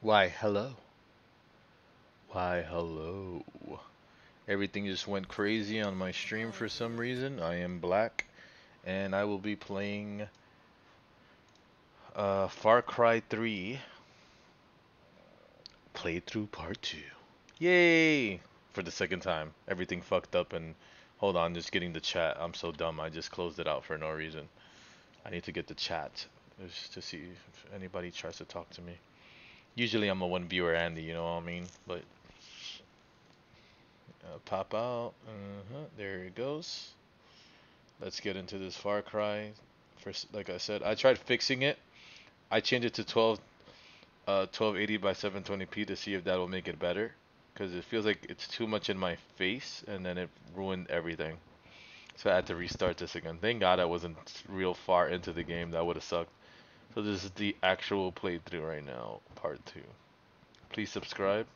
Why, hello. Why, hello. Everything just went crazy on my stream for some reason. I am black, and I will be playing uh, Far Cry 3 playthrough part 2. Yay! For the second time. Everything fucked up and hold on, just getting the chat. I'm so dumb. I just closed it out for no reason. I need to get the chat just to see if anybody tries to talk to me. Usually I'm a one viewer Andy, you know what I mean? But uh, pop out. Uh-huh, there it goes. Let's get into this Far Cry. First, like I said, I tried fixing it. I changed it to 12, uh, 1280 by 720p to see if that will make it better. Because it feels like it's too much in my face, and then it ruined everything. So I had to restart this again. Thank God I wasn't real far into the game. That would have sucked. So this is the actual playthrough right now, part two. Please subscribe.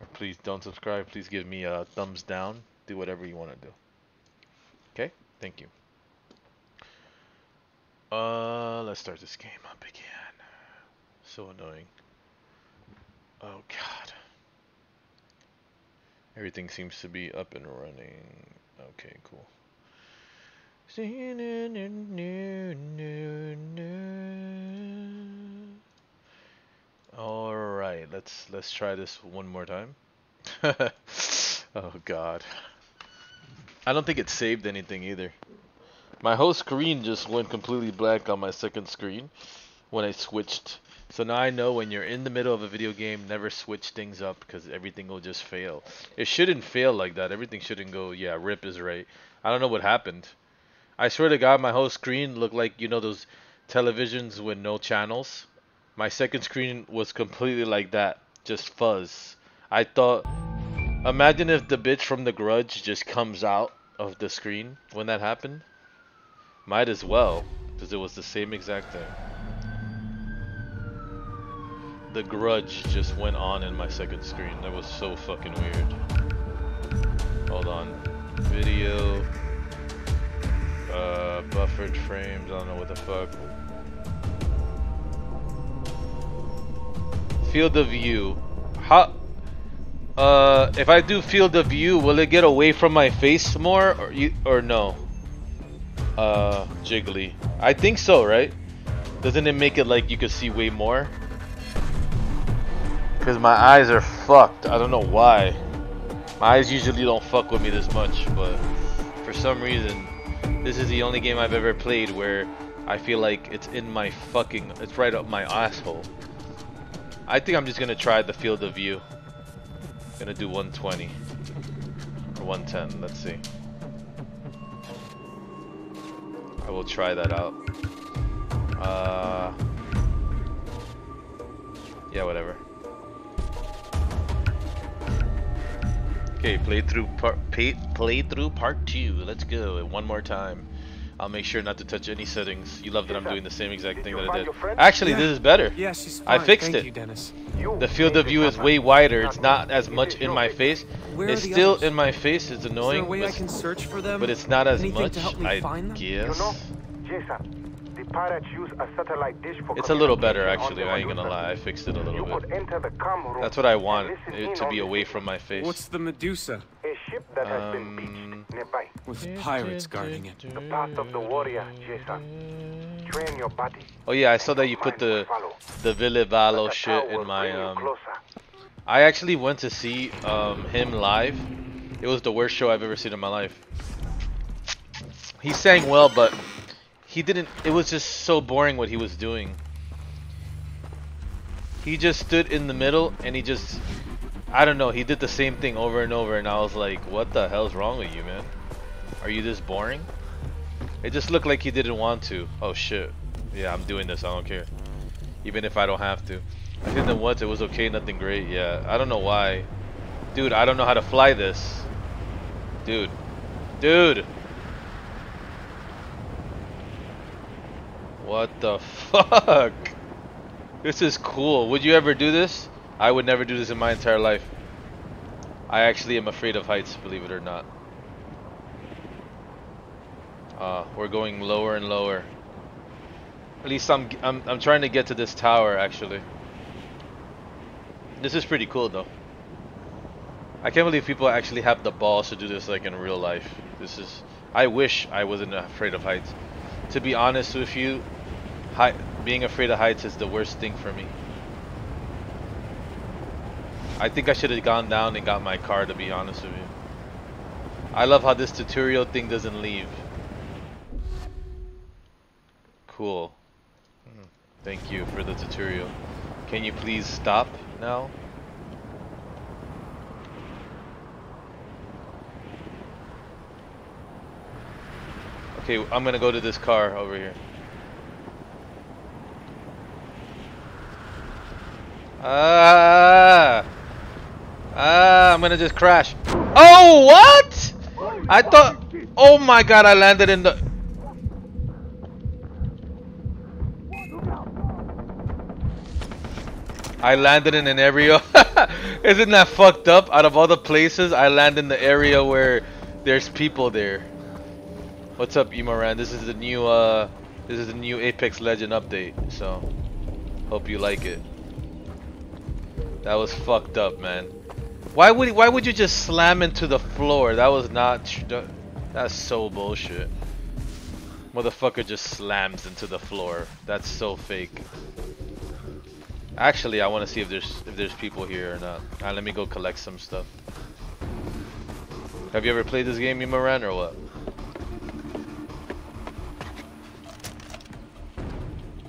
Or please don't subscribe. Please give me a thumbs down. Do whatever you want to do. Okay? Thank you. Uh, let's start this game up again. So annoying. Oh god. Everything seems to be up and running. Okay, cool. All right, let's let's try this one more time. oh god. I don't think it saved anything either. My whole screen just went completely black on my second screen when I switched. So now I know when you're in the middle of a video game, never switch things up because everything will just fail. It shouldn't fail like that. Everything shouldn't go, yeah, rip is right. I don't know what happened. I swear to God, my whole screen looked like, you know, those televisions with no channels. My second screen was completely like that, just fuzz. I thought, imagine if the bitch from The Grudge just comes out of the screen when that happened. Might as well, because it was the same exact thing. The Grudge just went on in my second screen. That was so fucking weird. Hold on. Video. Uh, buffered frames. I don't know what the fuck. Field of view. How? Uh, if I do field of view, will it get away from my face more, or you, or no? Uh, Jiggly. I think so, right? Doesn't it make it like you could see way more? Because my eyes are fucked. I don't know why. My eyes usually don't fuck with me this much, but for some reason, this is the only game I've ever played where I feel like it's in my fucking, it's right up my asshole. I think I'm just gonna try the field of view. Gonna do 120 or 110. Let's see. I will try that out. Uh, yeah, whatever. Okay, playthrough part pay, playthrough part two. Let's go. One more time. I'll make sure not to touch any settings. You love that I'm doing the same exact thing that I did. Actually, Yeah. this is better. Yeah, she's I fixed Thank it. You, Dennis. The field of view is way wider. It's not as much in my face. It's still others? in my face. It's Is there a annoying, way I but, can search for them? but it's not as Anything much. to help me I find them? guess. Pirates use a satellite dish for It's a little better actually. I the ain't gonna lie. I fixed it a You little could bit. enter the com room That's what I and want it to be away from my face. What's the Medusa? A ship that has been Um, beached nearby. With pirates guarding it. The path of the warrior, Jason. Train your body. Oh yeah, I saw that you put the the Ville Valo shit in my um. I actually went to see um him live. It was the worst show I've ever seen in my life. He sang well, but he didn't. It was just so boring what he was doing. He just stood in the middle and he just. I don't know. He did the same thing over and over, and I was like, "What the hell's wrong with you, man? Are you this boring?" It just looked like he didn't want to. Oh shit. Yeah, I'm doing this. I don't care. Even if I don't have to. I hit them once. It was okay. Nothing great. Yeah. I don't know why. Dude, I don't know how to fly this. Dude. Dude. What the fuck? This is cool. Would you ever do this? I would never do this in my entire life. I actually am afraid of heights, believe it or not. Uh, we're going lower and lower. At least I'm, I'm I'm trying to get to this tower actually. This is pretty cool though. I can't believe people actually have the balls to do this like in real life. This is I wish I wasn't afraid of heights. To be honest with you, being afraid of heights is the worst thing for me. I think I should have gone down and got my car to be honest with you. I love how this tutorial thing doesn't leave. Cool. Hmm. Thank you for the tutorial. Can you please stop now? Okay, I'm gonna go to this car over here. Ah! Ah, I'm gonna just crash. Oh, what? I thought. Oh my god, I landed in the. I landed in an area. Isn't that fucked up? Out of all the places, I land in the area where there's people there. What's up, Emoran? This is the new uh, this is the new Apex Legend update. So, hope you like it. That was fucked up, man. Why would why would you just slam into the floor? That was not. That's so bullshit. Motherfucker just slams into the floor. That's so fake. Actually, I want to see if there's if there's people here or not. Ah, let me go collect some stuff. Have you ever played this game, Moran, or what?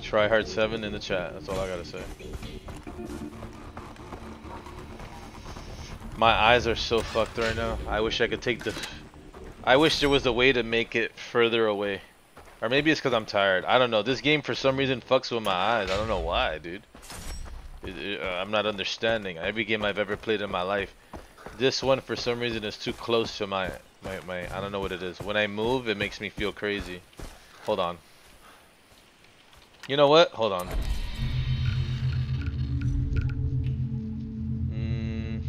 Try hard seven in the chat. That's all I gotta say. My eyes are so fucked right now. I wish I could take the. I wish there was a way to make it further away. Or maybe it's because I'm tired. I don't know. This game for some reason fucks with my eyes. I don't know why, dude. Uh, I'm not understanding. Every game I've ever played in my life. This one for some reason is too close to my, my, my, I don't know what it is. When I move, it makes me feel crazy. Hold on. You know what? Hold on. Mm.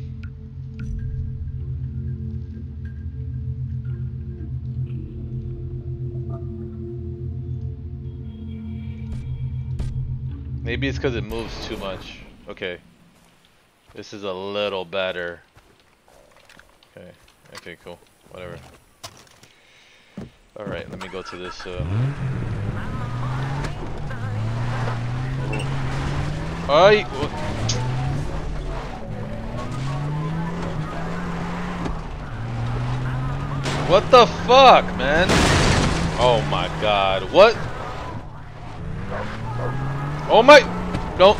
Maybe it's because it moves too much. Okay. This is a little better. Okay. Okay, cool. Whatever. Alright, let me go to this, uh... I... What the fuck, man? Oh my god. What? Oh my... No.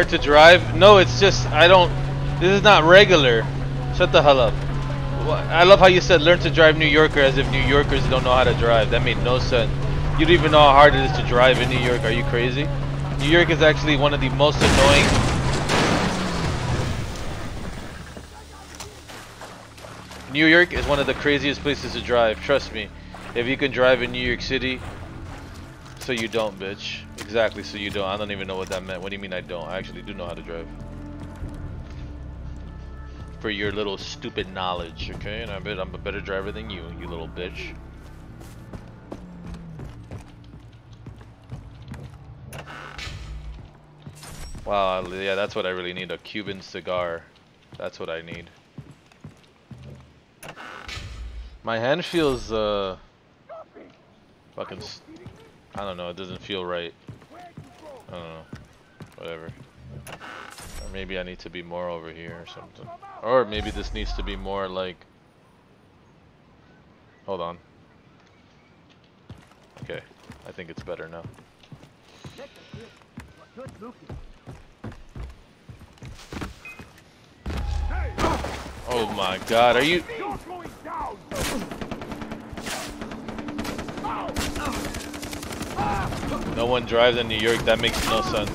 Learn to drive? No, it's just, I don't, this is not regular. Shut the hell up. I love how you said learn to drive New Yorker as if New Yorkers don't know how to drive. That made no sense. You don't even know how hard it is to drive in New York. Are you crazy? New York is actually one of the most annoying. New York is one of the craziest places to drive. Trust me. If you can drive in New York City, so you don't, bitch. Exactly, so you don't. I don't even know what that meant. What do you mean I don't? I actually do know how to drive. For your little stupid knowledge, okay? And I bet I'm a better driver than you, you little bitch. Wow, yeah, that's what I really need. A Cuban cigar. That's what I need. My hand feels, uh... Fucking... I don't know, it doesn't feel right. I don't know. Whatever. Or maybe I need to be more over here or something. Or maybe this needs to be more like... Hold on. Okay, I think it's better now. Oh my god, are you... No one drives in New York, that makes no sense.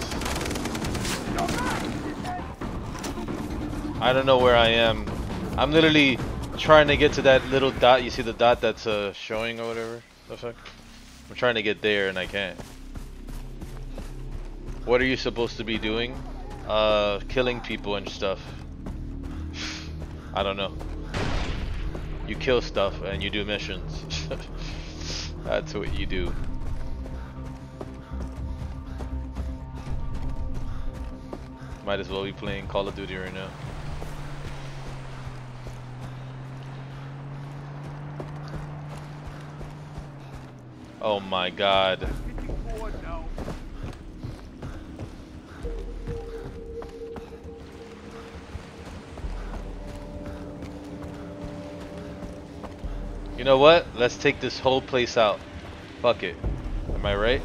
I don't know where I am. I'm literally trying to get to that little dot. You see the dot that's uh, showing or whatever? The fuck? I'm trying to get there and I can't. What are you supposed to be doing? Uh, killing people and stuff. I don't know. You kill stuff and you do missions. That's what you do. Might as well be playing Call of Duty right now. Oh my god. You know what? Let's take this whole place out. Fuck it. Am I right?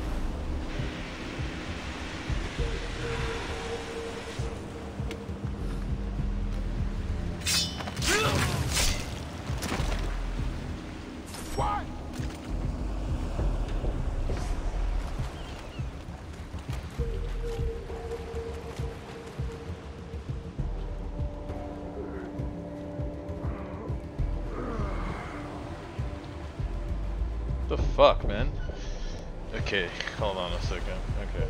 Okay, hold on a second. Okay.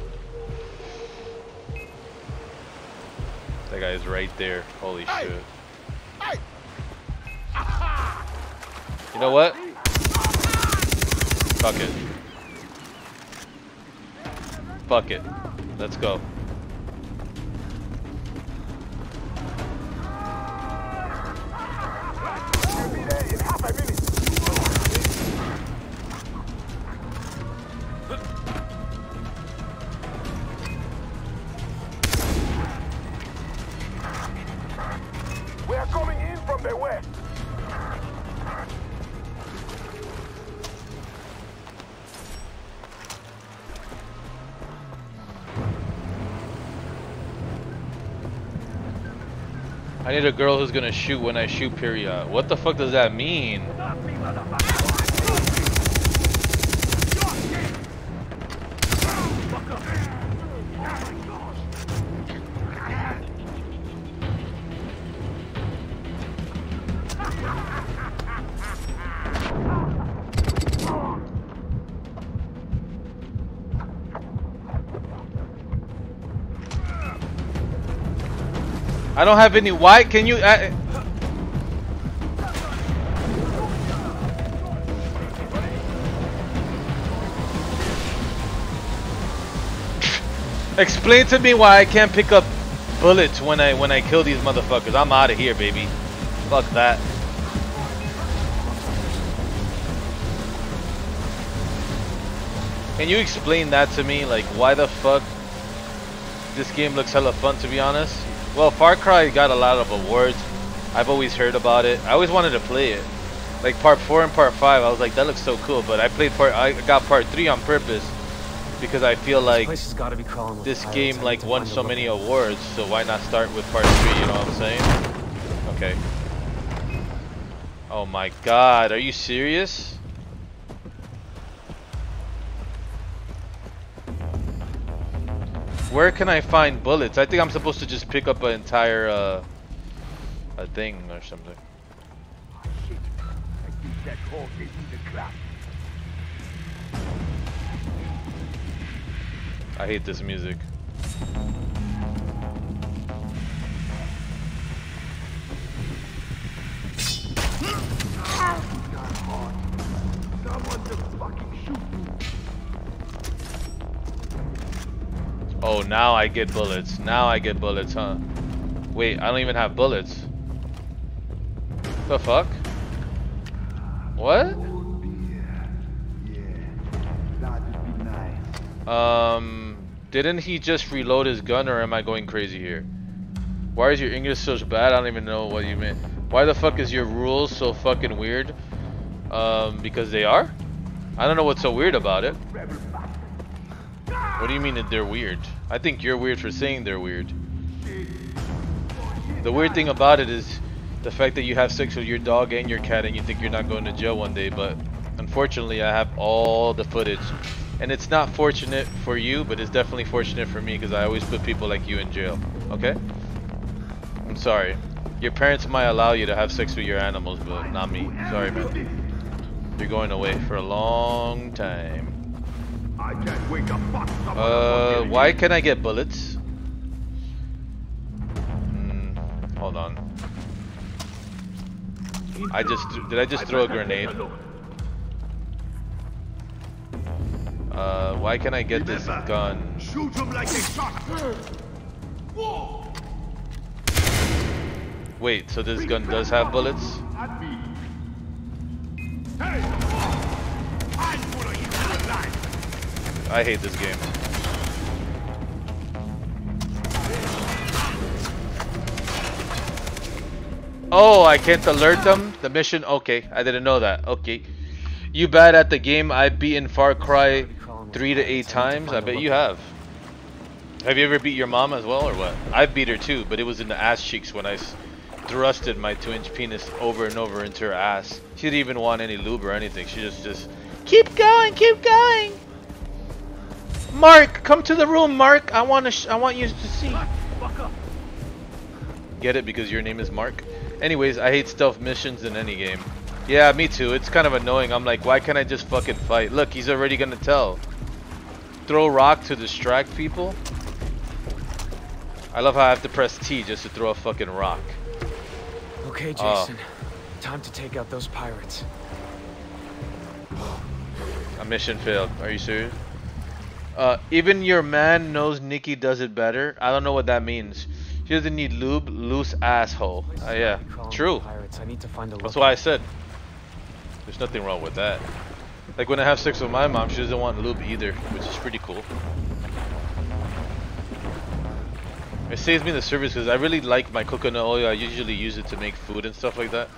That guy's right there. Holy shit. You know what? Fuck it. Fuck it. Let's go. I need a girl who's gonna shoot when I shoot, period. What the fuck does that mean? I don't have any white. Can you? Uh, explain to me why I can't pick up bullets when I when I kill these motherfuckers. I'm out of here, baby. Fuck that. Can you explain that to me? Like, why the fuck this game looks hella fun, to be honest? Well, Far Cry got a lot of awards. I've always heard about it. I always wanted to play it. Like part four and part five, I was like, that looks so cool. But I played part, I got part three on purpose because I feel like Place has be crawling with this game like won so many awards. So why not start with part three? You know what I'm saying? Okay. Oh my God, are you serious? Where can I find bullets? I think I'm supposed to just pick up an entire uh, a thing or something. I hate this music. Oh, now I get bullets. Now I get bullets, huh? Wait, I don't even have bullets. The fuck? What? Um, didn't he just reload his gun or am I going crazy here? Why is your English so bad? I don't even know what you meant. Why the fuck is your rules so fucking weird? Um, because they are? I don't know what's so weird about it. What do you mean that they're weird? I think you're weird for saying they're weird. The weird thing about it is the fact that you have sex with your dog and your cat and you think you're not going to jail one day, but unfortunately I have all the footage. And it's not fortunate for you, but it's definitely fortunate for me because I always put people like you in jail. Okay? I'm sorry. Your parents might allow you to have sex with your animals, but not me. Sorry, man. You're going away for a long time. I can't wait to fuck someone Uh, why can I get bullets? Hmm, hold on. I just did I just throw a grenade? Uh, why can I get this gun? Shoot him like they shot. Wait, so this gun does have bullets? At me. Hey! I'm gonna eat you alive. I hate this game. Oh, I can't alert them? The mission? Okay, I didn't know that. Okay. You bad at the game? I've beaten Far Cry 3 to 8 times? I bet you have. Have you ever beat your mom as well, or what? I've beat her too, but it was in the ass cheeks when I thrusted my 2-inch penis over and over into her ass. She didn't even want any lube or anything. She just, just, keep going, keep going! Mark, come to the room, Mark. I want to. I want you to see. Get it because your name is Mark. Anyways, I hate stealth missions in any game. Yeah, me too. It's kind of annoying. I'm like, why can't I just fucking fight? Look, he's already gonna tell. Throw rock to distract people. I love how I have to press T just to throw a fucking rock. Okay, Oh. Jason. Time to take out those pirates. A mission failed. Are you serious? Uh, even your man knows Nikki does it better. I don't know what that means. She doesn't need lube, loose asshole. Uh, yeah, true. That's why I said. There's nothing wrong with that. Like when I have sex with my mom, she doesn't want lube either, which is pretty cool. It saves me the service because I really like my coconut oil. I usually use it to make food and stuff like that.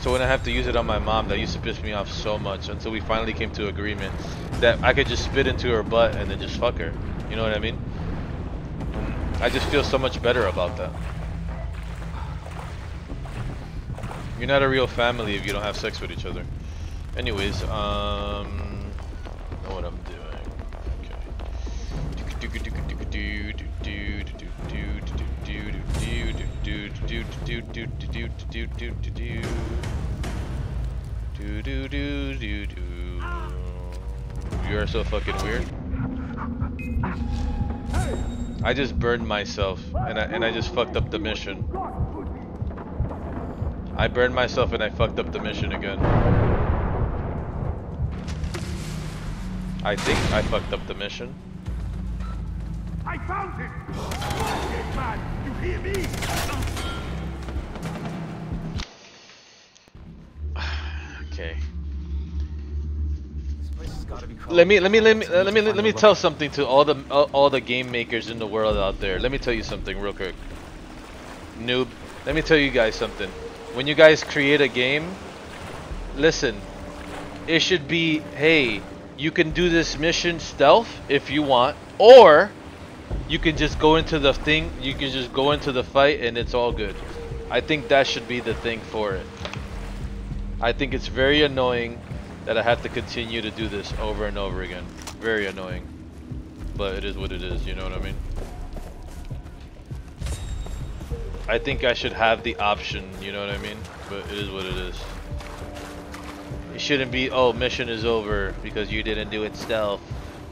So when I have to use it on my mom, that used to piss me off so much until we finally came to agreement that I could just spit into her butt and then just fuck her. You know what I mean? I just feel so much better about that. You're not a real family if you don't have sex with each other. Anyways, um, know what I'm doing. Okay. You are so fucking weird. I just burned myself and I and I just fucked up the mission. I burned myself and I fucked up the mission again. I think I fucked up the mission. I found! Yes, man! You hear me? Okay. This place has gotta be crawling Let me let me let me let me let me tell something to all the all the game makers in the world out there. Let me tell you something real quick. Noob, let me tell you guys something. When you guys create a game, listen. It should be, hey, you can do this mission stealth if you want, or you can just go into the thing, you can just go into the fight and it's all good. I think that should be the thing for it. I think it's very annoying that I have to continue to do this over and over again. Very annoying. But it is what it is, you know what I mean? I think I should have the option, you know what I mean? But it is what it is. It shouldn't be, oh, mission is over because you didn't do it stealth.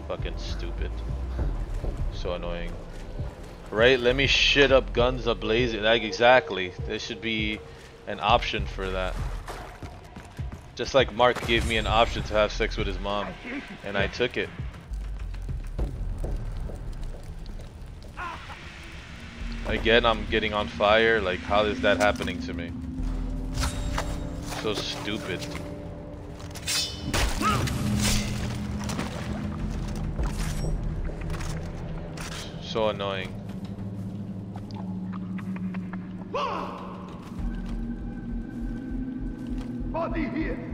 Fucking stupid. So annoying. Right? Let me shit up guns ablazing. Like, exactly. There should be an option for that. Just like Mark gave me an option to have sex with his mom, and I took it. Again, I'm getting on fire. Like, how is that happening to me? So stupid. So annoying. Body here!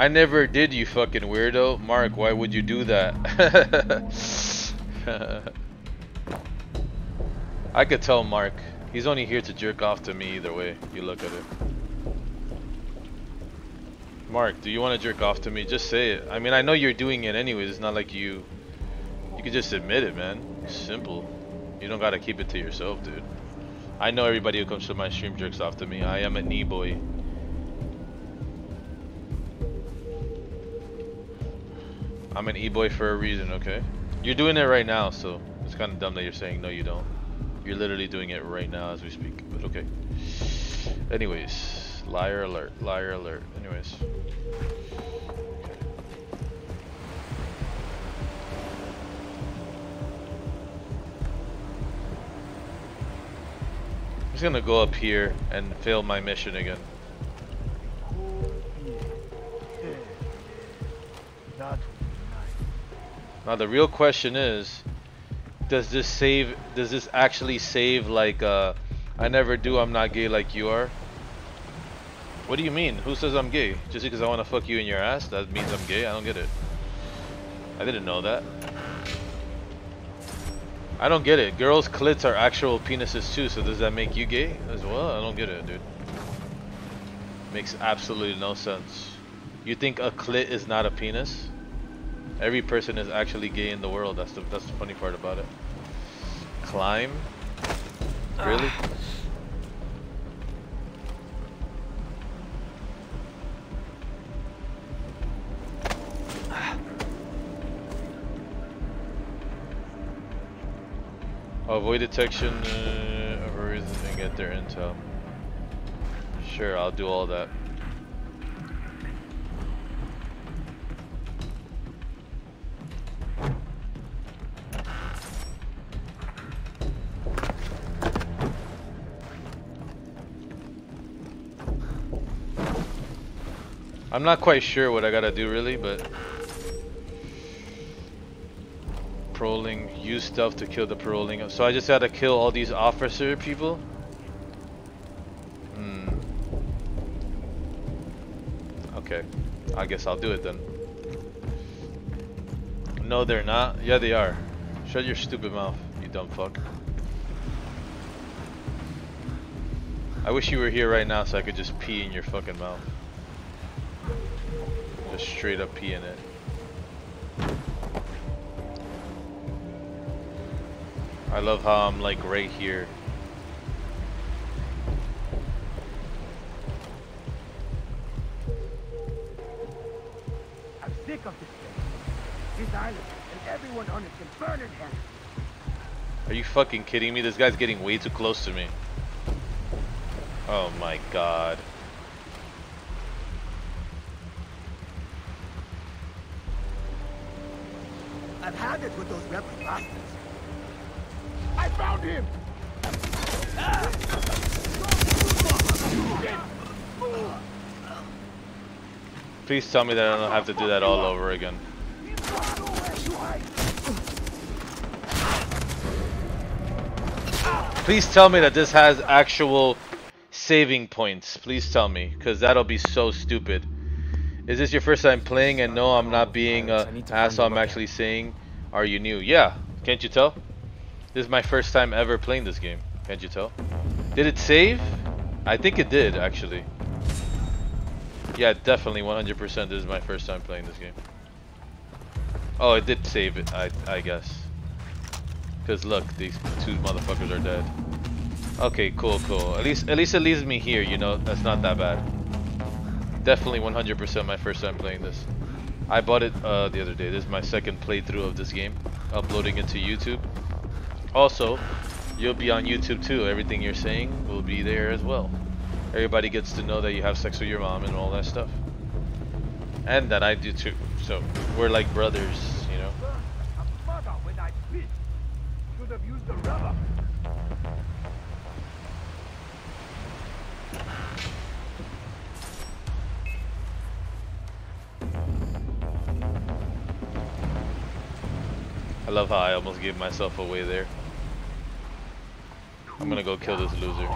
I never did, you fucking weirdo. Mark, why would you do that? I could tell Mark. He's only here to jerk off to me either way you look at it. Mark, do you want to jerk off to me? Just say it. I mean, I know you're doing it anyways. It's not like you... You could just admit it, man. Simple. You don't gotta keep it to yourself, dude. I know everybody who comes to my stream jerks off to me. I am a knee boy. I'm an e-boy for a reason, okay? You're doing it right now, so it's kind of dumb that you're saying no you don't. You're literally doing it right now as we speak, but okay. Anyways, liar alert, liar alert. Anyways. I'm just gonna go up here and fail my mission again. Now the real question is, does this save? Does this actually save like uh, I never do, I'm not gay like you are? What do you mean? Who says I'm gay? Just because I want to fuck you in your ass, that means I'm gay? I don't get it. I didn't know that. I don't get it. Girls' clits are actual penises too, so does that make you gay as well? I don't get it, dude. Makes absolutely no sense. You think a clit is not a penis? Every person is actually gay in the world. That's the that's the funny part about it. Climb? Really? Avoid detection uh, of a reason and get their intel. Sure, I'll do all that. I'm not quite sure what I gotta do really, but paroling, use stuff to kill the paroling. So I just had to kill all these officer people. Hmm. Okay, I guess I'll do it then. No, they're not. Yeah, they are. Shut your stupid mouth, you dumb fuck. I wish you were here right now so I could just pee in your fucking mouth. Just straight up pee in it. I love how I'm like right here. I'm sick of this place. This island and everyone on it can burn in hell. Are you fucking kidding me? This guy's getting way too close to me. Oh my god. I've it with those rebel bastards. I found him! Please tell me that I don't have to do that all over again. Please tell me that this has actual saving points. Please tell me, because that'll be so stupid. Is this your first time playing? And no, I'm not being a I uh, need to asshole. I'm actually saying, are you new? Yeah. Can't you tell? This is my first time ever playing this game. Can't you tell? Did it save? I think it did, actually. Yeah, definitely 100% this is my first time playing this game. Oh, it did save it, I, I guess. Because look, these two motherfuckers are dead. Okay, cool, cool. At least, at least it leaves me here, you know? That's not that bad. Definitely 100% my first time playing this. I bought it uh, the other day. This is my second playthrough of this game. Uploading it to YouTube. Also, you'll be on YouTube too. Everything you're saying will be there as well. Everybody gets to know that you have sex with your mom and all that stuff. And that I do too. So, we're like brothers, you know? I love how I almost gave myself away there. I'm gonna go kill this loser.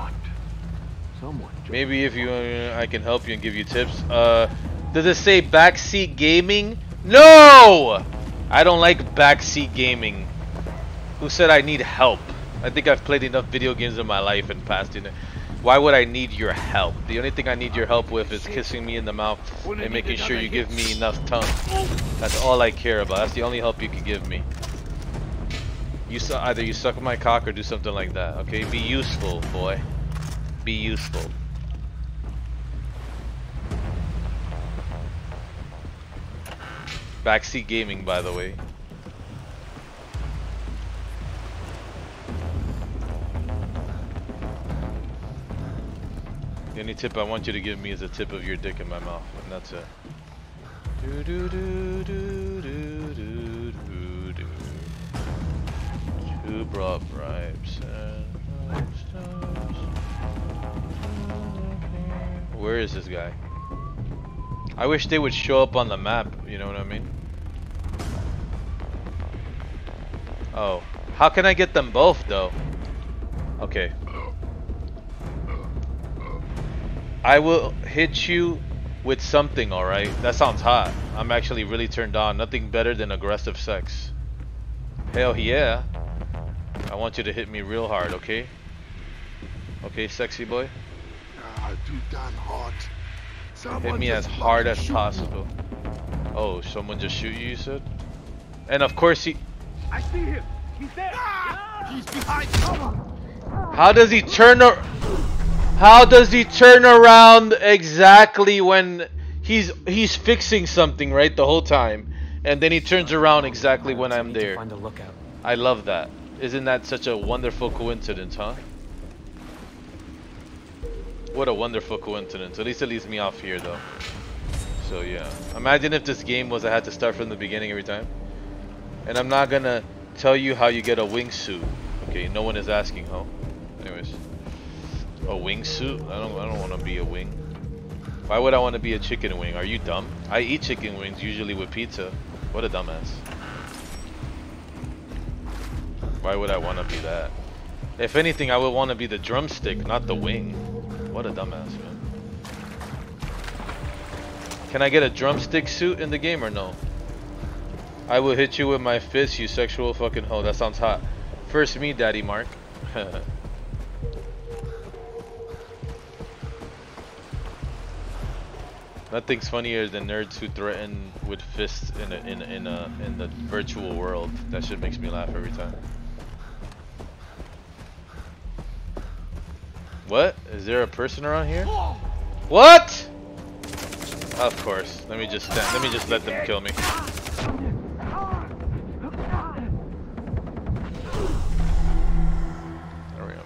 Maybe if you, uh, I can help you and give you tips. Uh, does it say backseat gaming? No! I don't like backseat gaming. Who said I need help? I think I've played enough video games in my life and passed it. Why would I need your help? The only thing I need your help with is kissing me in the mouth and making sure you give me enough tongue. That's all I care about. That's the only help you can give me. You su either you suck my cock or do something like that. Okay, be useful, boy. Be useful. Backseat gaming, by the way. The only tip I want you to give me is a tip of your dick in my mouth, and that's it. Do do do do do Who brought bribes? Where is this guy? I wish they would show up on the map, you know what I mean? Oh. How can I get them both though? Okay. I will hit you with something, alright? That sounds hot. I'm actually really turned on. Nothing better than aggressive sex. Hell yeah. I want you to hit me real hard, okay? Okay, sexy boy? Ah, too damn hot. Hit me as hard as shoot me. possible. Oh, someone just shoot you, you said? And of course he... I see him. He's there. He's behind cover. How does he turn ar- How does he turn around exactly when he's he's fixing something right the whole time and then he turns around exactly when I'm there. Find a lookout. I love that. Isn't that such a wonderful coincidence, huh? What a wonderful coincidence. At least it leaves me off here though. So yeah. Imagine if this game was I had to start from the beginning every time. And I'm not gonna tell you how you get a wingsuit. Okay, no one is asking, huh? Anyways. A wingsuit? I don't I don't wanna be a wing. Why would I wanna be a chicken wing? Are you dumb? I eat chicken wings usually with pizza. What a dumbass. Why would I wanna be that? If anything, I would wanna be the drumstick, not the wing. What a dumbass, man. Can I get a drumstick suit in the game or no? I will hit you with my fist, you sexual fucking hoe. That sounds hot. First me, Daddy Mark. Nothing's funnier than nerds who threaten with fists in a, in a, in a in the virtual world. That shit makes me laugh every time. What? Is there a person around here? What? Of course. Let me just stand. Let me just let them kill me. There we go.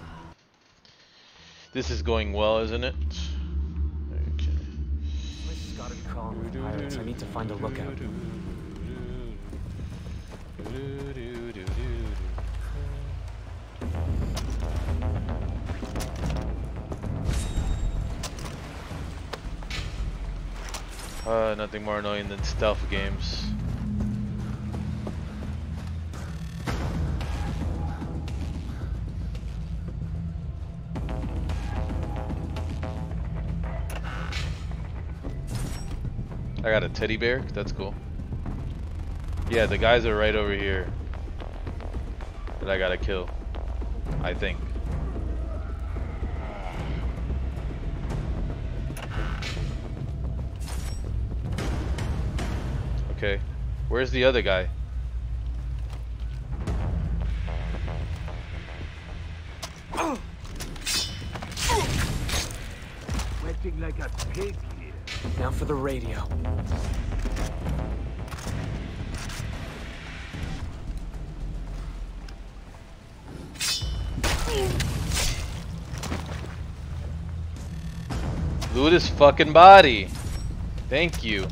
This is going well, isn't it? Okay. Place has gotta be calm pirates. I need to find a lookout. Uh, nothing more annoying than stealth games. I got a teddy bear. That's cool. Yeah, the guys are right over here. That I gotta kill. I think. Okay. Where's the other guy? Sweating like a pig here. Now for the radio. Loot his fucking body. Thank you.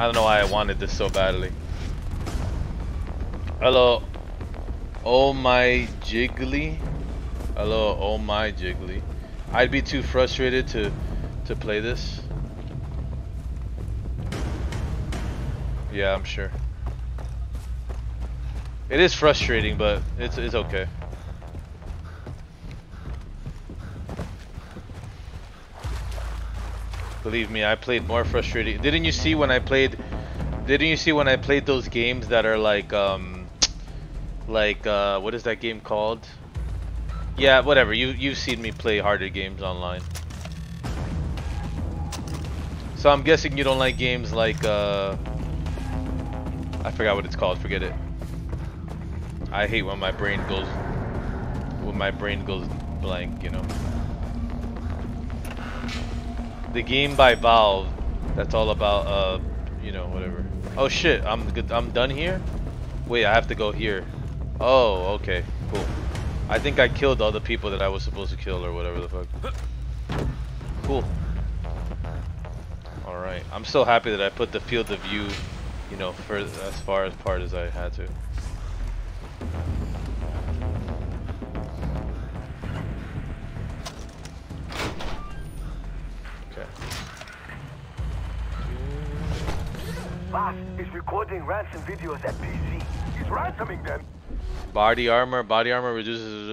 I don't know why I wanted this so badly. Hello. Oh my jiggly. Hello, oh my jiggly. I'd be too frustrated to to play this. Yeah, I'm sure. It is frustrating, but it's it's okay. Believe me, I played more frustrating. Didn't you see when I played Didn't you see when I played those games that are like um like uh what is that game called? Yeah, whatever. You you've seen me play harder games online. So I'm guessing you don't like games like uh I forgot what it's called, forget it. I hate when my brain goes when my brain goes blank, you know. The game by Valve that's all about uh you know, whatever. Oh shit, I'm good I'm done here? Wait, I have to go here. Oh, okay, cool. I think I killed all the people that I was supposed to kill or whatever the fuck. Cool. Alright. I'm so happy that I put the field of view, you know, for as far as part as I had to. Boss is recording ransom videos at PC. He's ransoming them. Body armor, body armor reduces.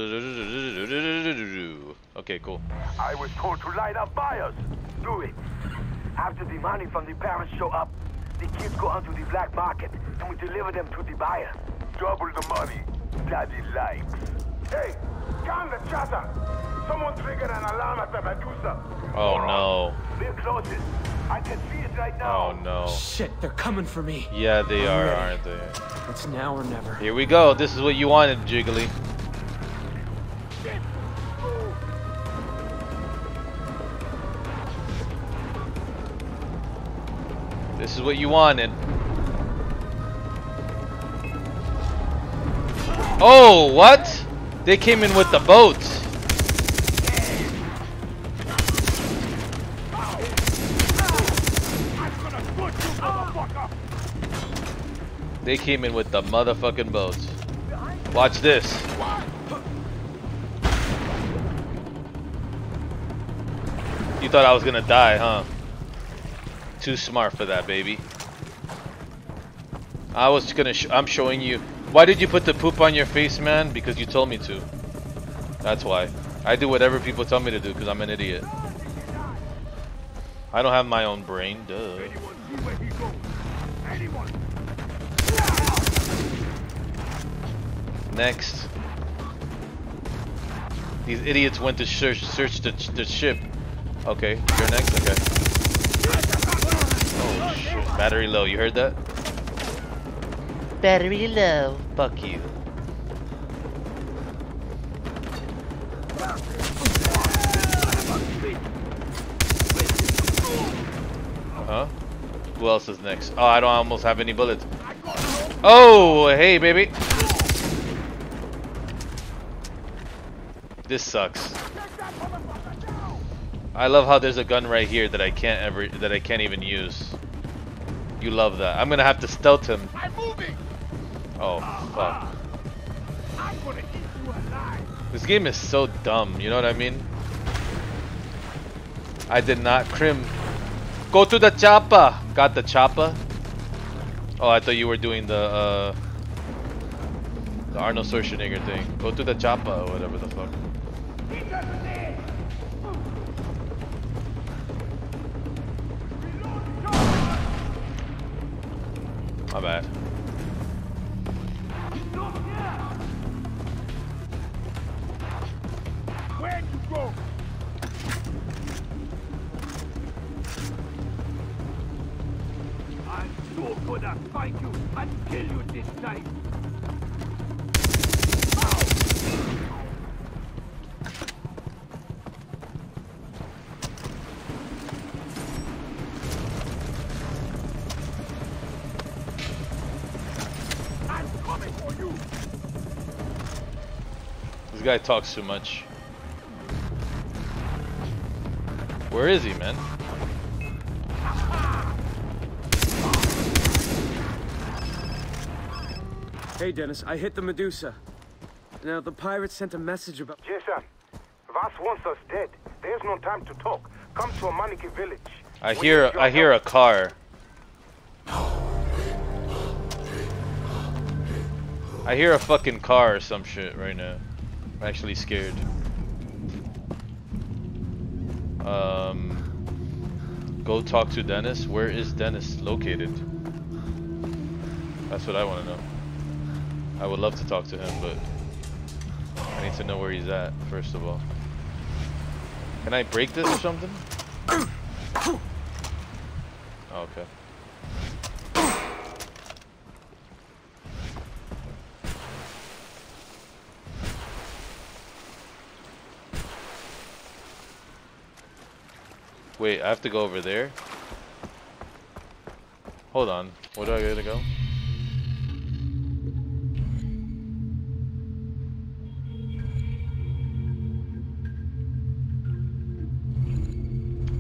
Okay, cool. I was told to line up buyers. Do it. After the money from the parents show up, the kids go onto the black market and we deliver them to the buyer. Double the money. Daddy likes. Hey, calm the chatter. Someone triggered an alarm at the Medusa. Oh no. We're closest. I can see it right now. Oh no. Shit, they're coming for me. Yeah, they are, Already. aren't they? It's now or never. Here we go. This is what you wanted, Jiggly. This is what you wanted. Oh, what? They came in with the boats. They came in with the motherfucking boats. Watch this. You thought I was gonna die, huh? Too smart for that, baby. I was gonna. Sh I'm showing you. Why did you put the poop on your face, man? Because you told me to. That's why. I do whatever people tell me to do because I'm an idiot. I don't have my own brain, duh. Next. These idiots went to search search the, the ship. Okay, you're next. Okay. Oh shit! Battery low. You heard that? Battery low. Fuck you. Uh huh. Who else is next? Oh, I don't almost have any bullets. Oh, hey, baby. This sucks. I love how there's a gun right here that I can't ever that I can't even use. You love that. I'm gonna have to stealth him. I'm moving. Oh fuck. This game is so dumb, you know what I mean? I did not crim. Go to the chopper! Got the chopper? Oh, I thought you were doing the, uh... The Arnold Schwarzenegger thing. Go to the chopper or whatever the fuck. My bad. I'm gonna find you and kill you this time. I'm coming for you. This guy talks too much. Where is he, man? Hey, Dennis, I hit the Medusa. Now, the pirates sent a message about. Jason, Vaas wants us dead. There's no time to talk. Come to Amanaki village. I We hear I hear a car. I hear a fucking car or some shit right now. I'm actually scared. Um, go talk to Dennis. Where is Dennis located? That's what I want to know. I would love to talk to him, but I need to know where he's at, first of all. Can I break this or something? Oh, okay. Wait, I have to go over there? Hold on. Where do I gotta go?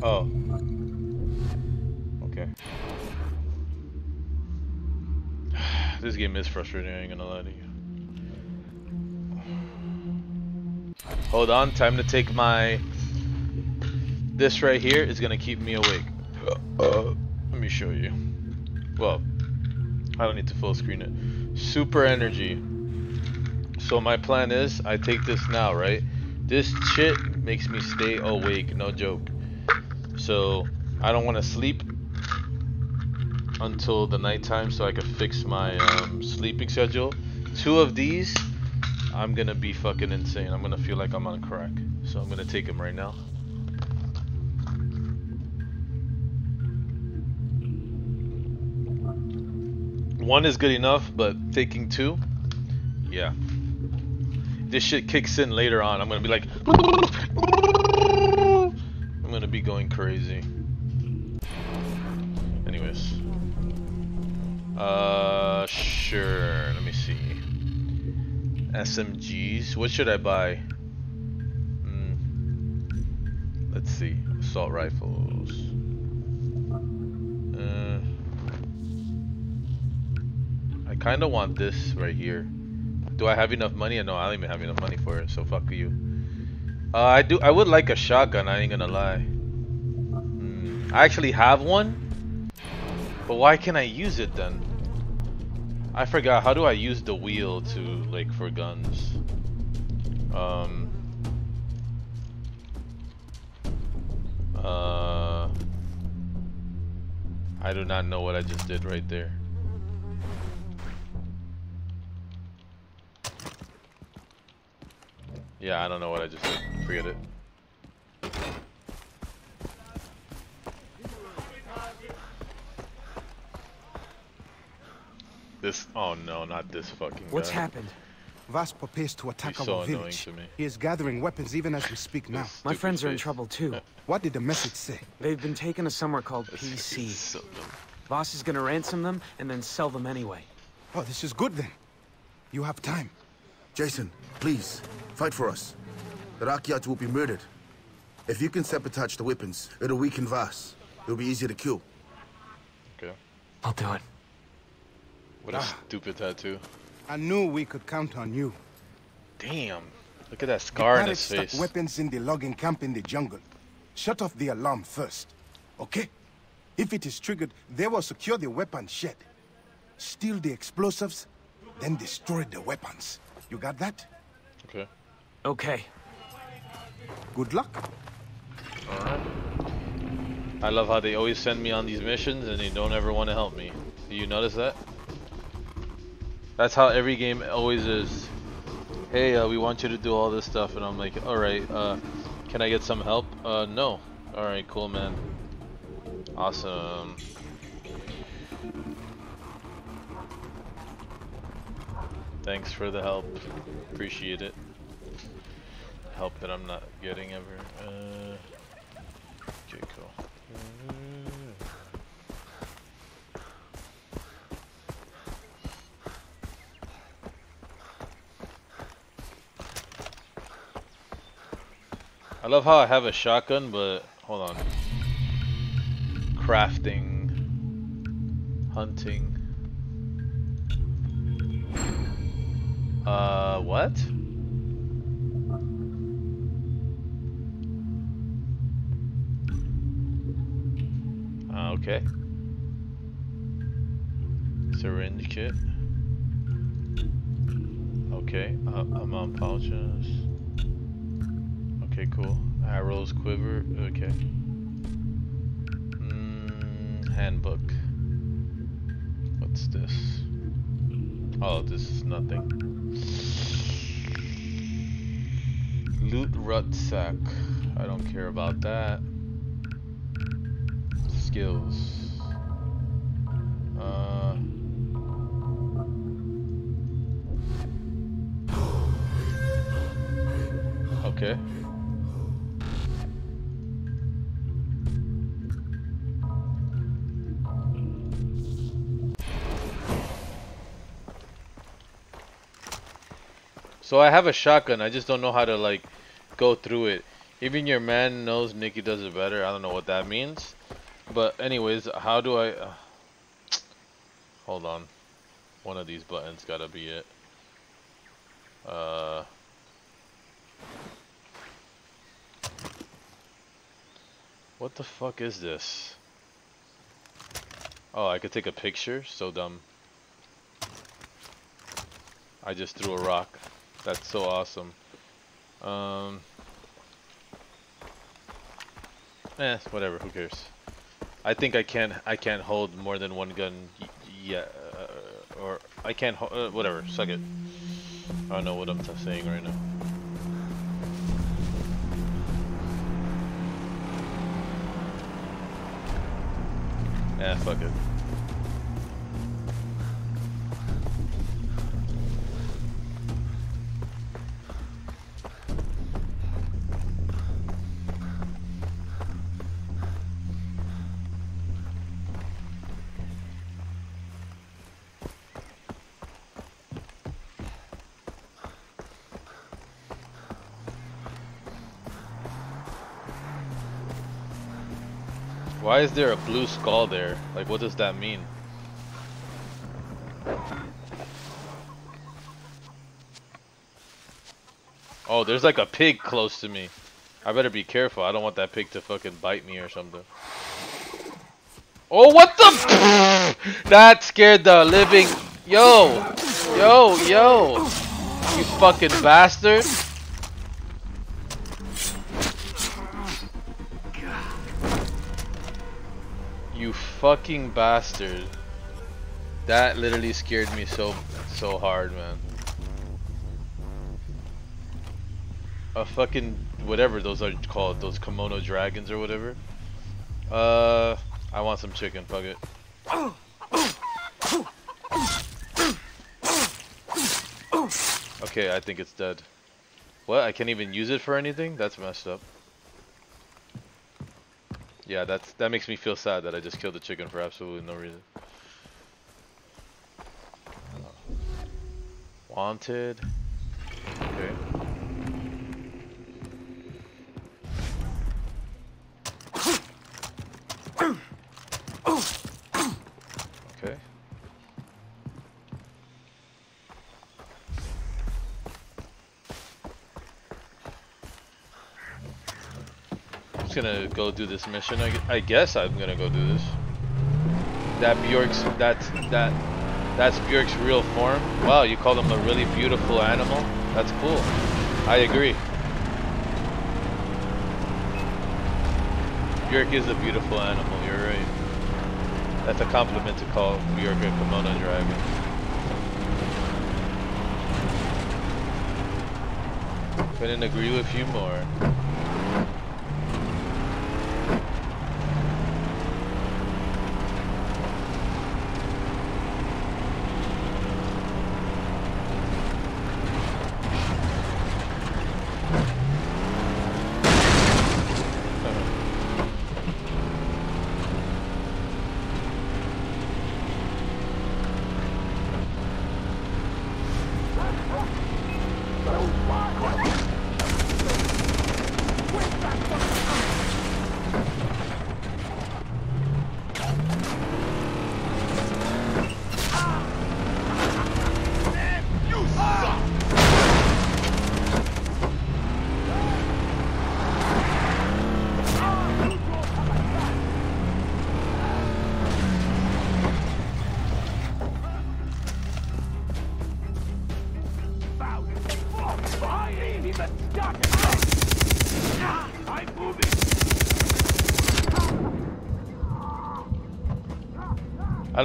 Oh. Okay. this game is frustrating, I ain't gonna lie to you. Hold on, time to take my... This right here is gonna keep me awake. Uh, let me show you. Well, I don't need to full screen it. Super energy. So my plan is, I take this now, right? This shit makes me stay awake, no joke. So I don't want to sleep until the nighttime so I can fix my um, sleeping schedule. Two of these, I'm gonna be fucking insane. I'm gonna feel like I'm on crack. So I'm gonna take them right now. One is good enough, but taking two, yeah. This shit kicks in later on. I'm gonna be like, I'm gonna be going crazy. Anyways. Uh, sure. Let me see. SMGs. What should I buy? Hmm. Let's see. Assault rifles. Kind of want this right here. Do I have enough money? No, I don't even have enough money for it. So fuck you. Uh, I do. I would like a shotgun. I ain't gonna lie. Mm, I actually have one, but why can't I use it then? I forgot. How do I use the wheel to like for guns? Um. Uh. I do not know what I just did right there. Yeah, I don't know what I just did. Forget it. This, oh no, not this fucking What's guy. happened? Vaas prepares to attack He's so our annoying village. to me. He is gathering weapons even as we speak now. My stupid friends are in trouble too. What did the message say? They've been taken to somewhere called It's PC. so. Vaas is gonna ransom them and then sell them anyway. Oh, this is good then. You have time. Jason, please, fight for us. The Rakyat will be murdered. If you can sabotage the weapons, it'll weaken Vaas. It'll be easier to kill. Okay. I'll do it. What a Ah. stupid tattoo. I knew we could count on you. Damn. Look at that The scar in pirates his stuck face. weapons in the logging camp in the jungle. Shut off the alarm first, okay? If it is triggered, they will secure the weapon shed. Steal the explosives, then destroy the weapons. You got that? Okay. Okay. Good luck. Alright. I love how they always send me on these missions and they don't ever want to help me. Do you notice that? That's how every game always is. Hey, uh, we want you to do all this stuff, and I'm like, alright, uh, can I get some help? Uh, no. Alright, cool, man. Awesome. Thanks for the help. Appreciate it. Help that I'm not getting ever. Uh, okay, cool. I love how I have a shotgun, but hold on. Crafting, hunting. Uh, what? Okay. Syringe kit. Okay, uh, amount pouches. Okay, cool. Arrows, quiver. Okay. Mm, handbook. What's this? Oh, this is nothing. Loot rucksack. I don't care about that. Skills. Uh. Okay. So I have a shotgun. I just don't know how to like go through it. Even your man knows Nikki does it better. I don't know what that means. But anyways, how do I... Uh, hold on. One of these buttons gotta be it. Uh... What the fuck is this? Oh, I could take a picture? So dumb. I just threw a rock. That's so awesome. Um... Eh, whatever. Who cares? I think I can't. I can't hold more than one gun. Yeah, uh, or I can't. Uh, whatever. Suck it. I don't know what I'm saying right now. Yeah, fuck it. Why is there a blue skull there? Like, what does that mean? Oh, there's like a pig close to me. I better be careful. I don't want that pig to fucking bite me or something. Oh, what the? that scared the living. Yo, yo, yo. You fucking bastard. Fucking bastard. That literally scared me so so hard, man. A fucking whatever those are called, those kimono dragons or whatever. Uh, I want some chicken, fuck it. Okay, I think it's dead. What? I can't even use it for anything? That's messed up. Yeah, that's that makes me feel sad that I just killed the chicken for absolutely no reason. Wanted. Okay. Okay. I'm just gonna go do this mission. I, guess I'm gonna go do this. That Bjork's that's that that's Bjork's real form. Wow, you called him a really beautiful animal. That's cool. I agree. Bjork is a beautiful animal. You're right. That's a compliment to call Bjork a kimono dragon. Couldn't agree with you more.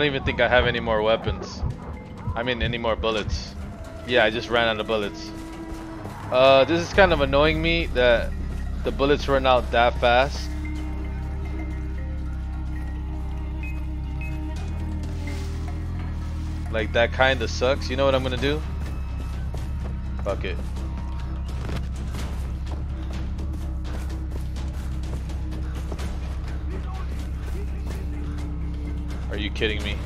Don't even think I have any more weapons. I mean, any more bullets. Yeah, I just ran out of bullets. Uh, this is kind of annoying me that the bullets run out that fast. Like that kind of sucks. You know what I'm gonna do? Fuck it. Kidding me?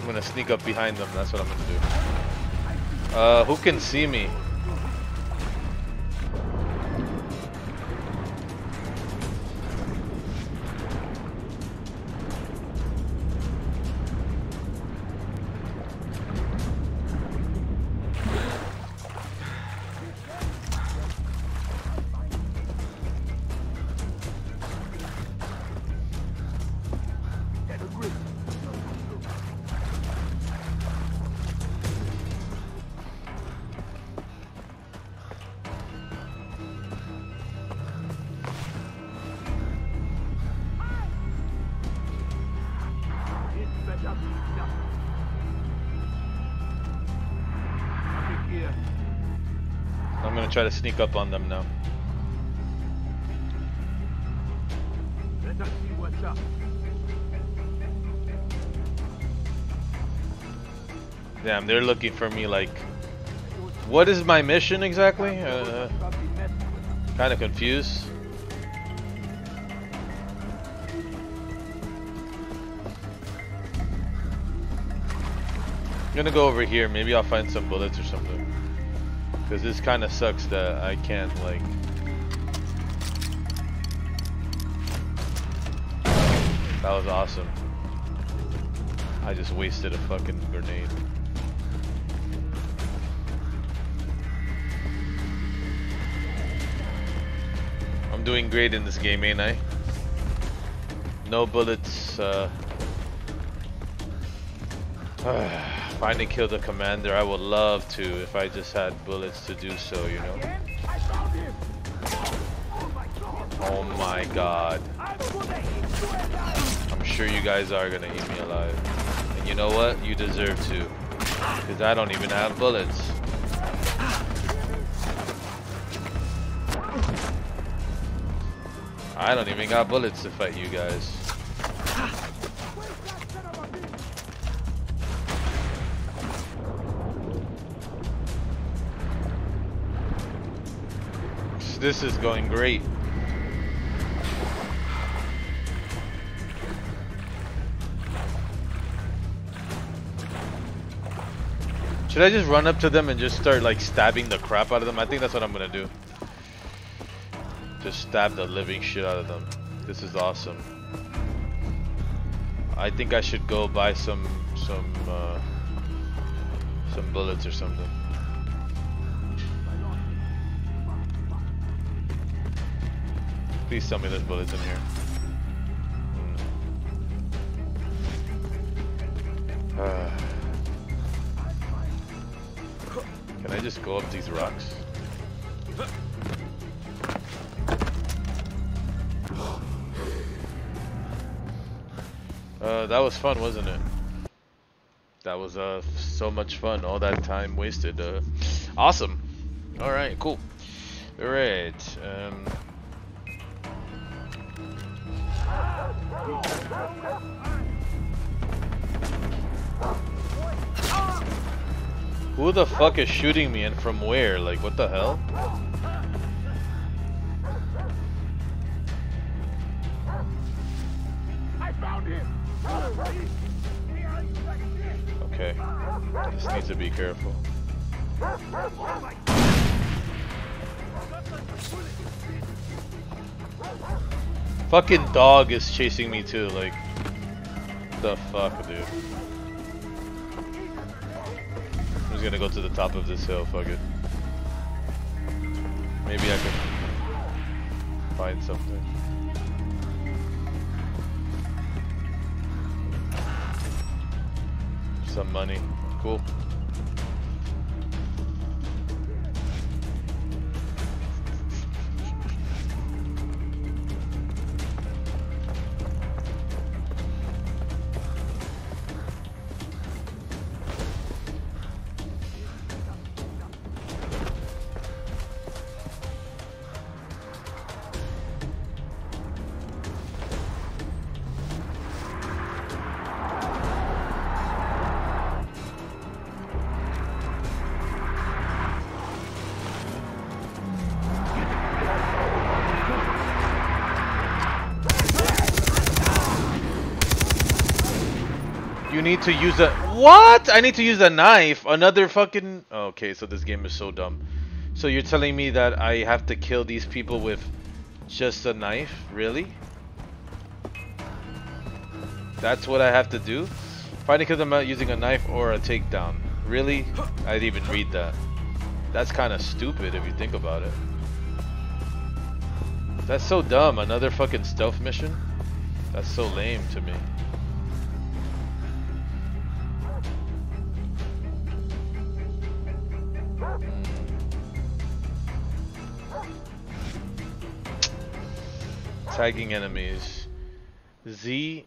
I'm gonna sneak up behind them. That's what I'm gonna do. Uh, who can see me? Try to sneak up on them now. Let us see what's up. Damn, they're looking for me like. What is my mission exactly? Uh, kind of confused. I'm gonna go over here. Maybe I'll find some bullets or something. Because this kind of sucks that I can't, like... That was awesome. I just wasted a fucking grenade. I'm doing great in this game, ain't I? No bullets, uh... Finding kill the commander, I would love to if I just had bullets to do so, you know? Oh my god. I'm sure you guys are gonna eat me alive. And you know what? You deserve to. Because I don't even have bullets. I don't even got bullets to fight you guys. This is going great. Should I just run up to them and just start like stabbing the crap out of them? I think that's what I'm gonna do. Just stab the living shit out of them. This is awesome. I think I should go buy some some uh, some bullets or something. Please tell me there's bullets in here. Hmm. Can I just go up these rocks? Uh, that was fun, wasn't it? That was uh so much fun. All that time wasted. Uh, awesome. All right, cool. All right. Um, who the fuck is shooting me and from where? Like, what the hell? I found him! Okay. Just need to be careful. Fucking dog is chasing me too, like the fuck, dude. I'm just gonna go to the top of this hill, fuck it. Maybe I can find something. Some money. Cool. Need to use a what? I need to use a knife. Another fucking. Okay, so this game is so dumb. So you're telling me that I have to kill these people with just a knife? Really? That's what I have to do? Fighting because I'm not using a knife or a takedown. Really? I didn't even read that. That's kind of stupid if you think about it. That's so dumb. Another fucking stealth mission? That's so lame to me. Tagging enemies. Z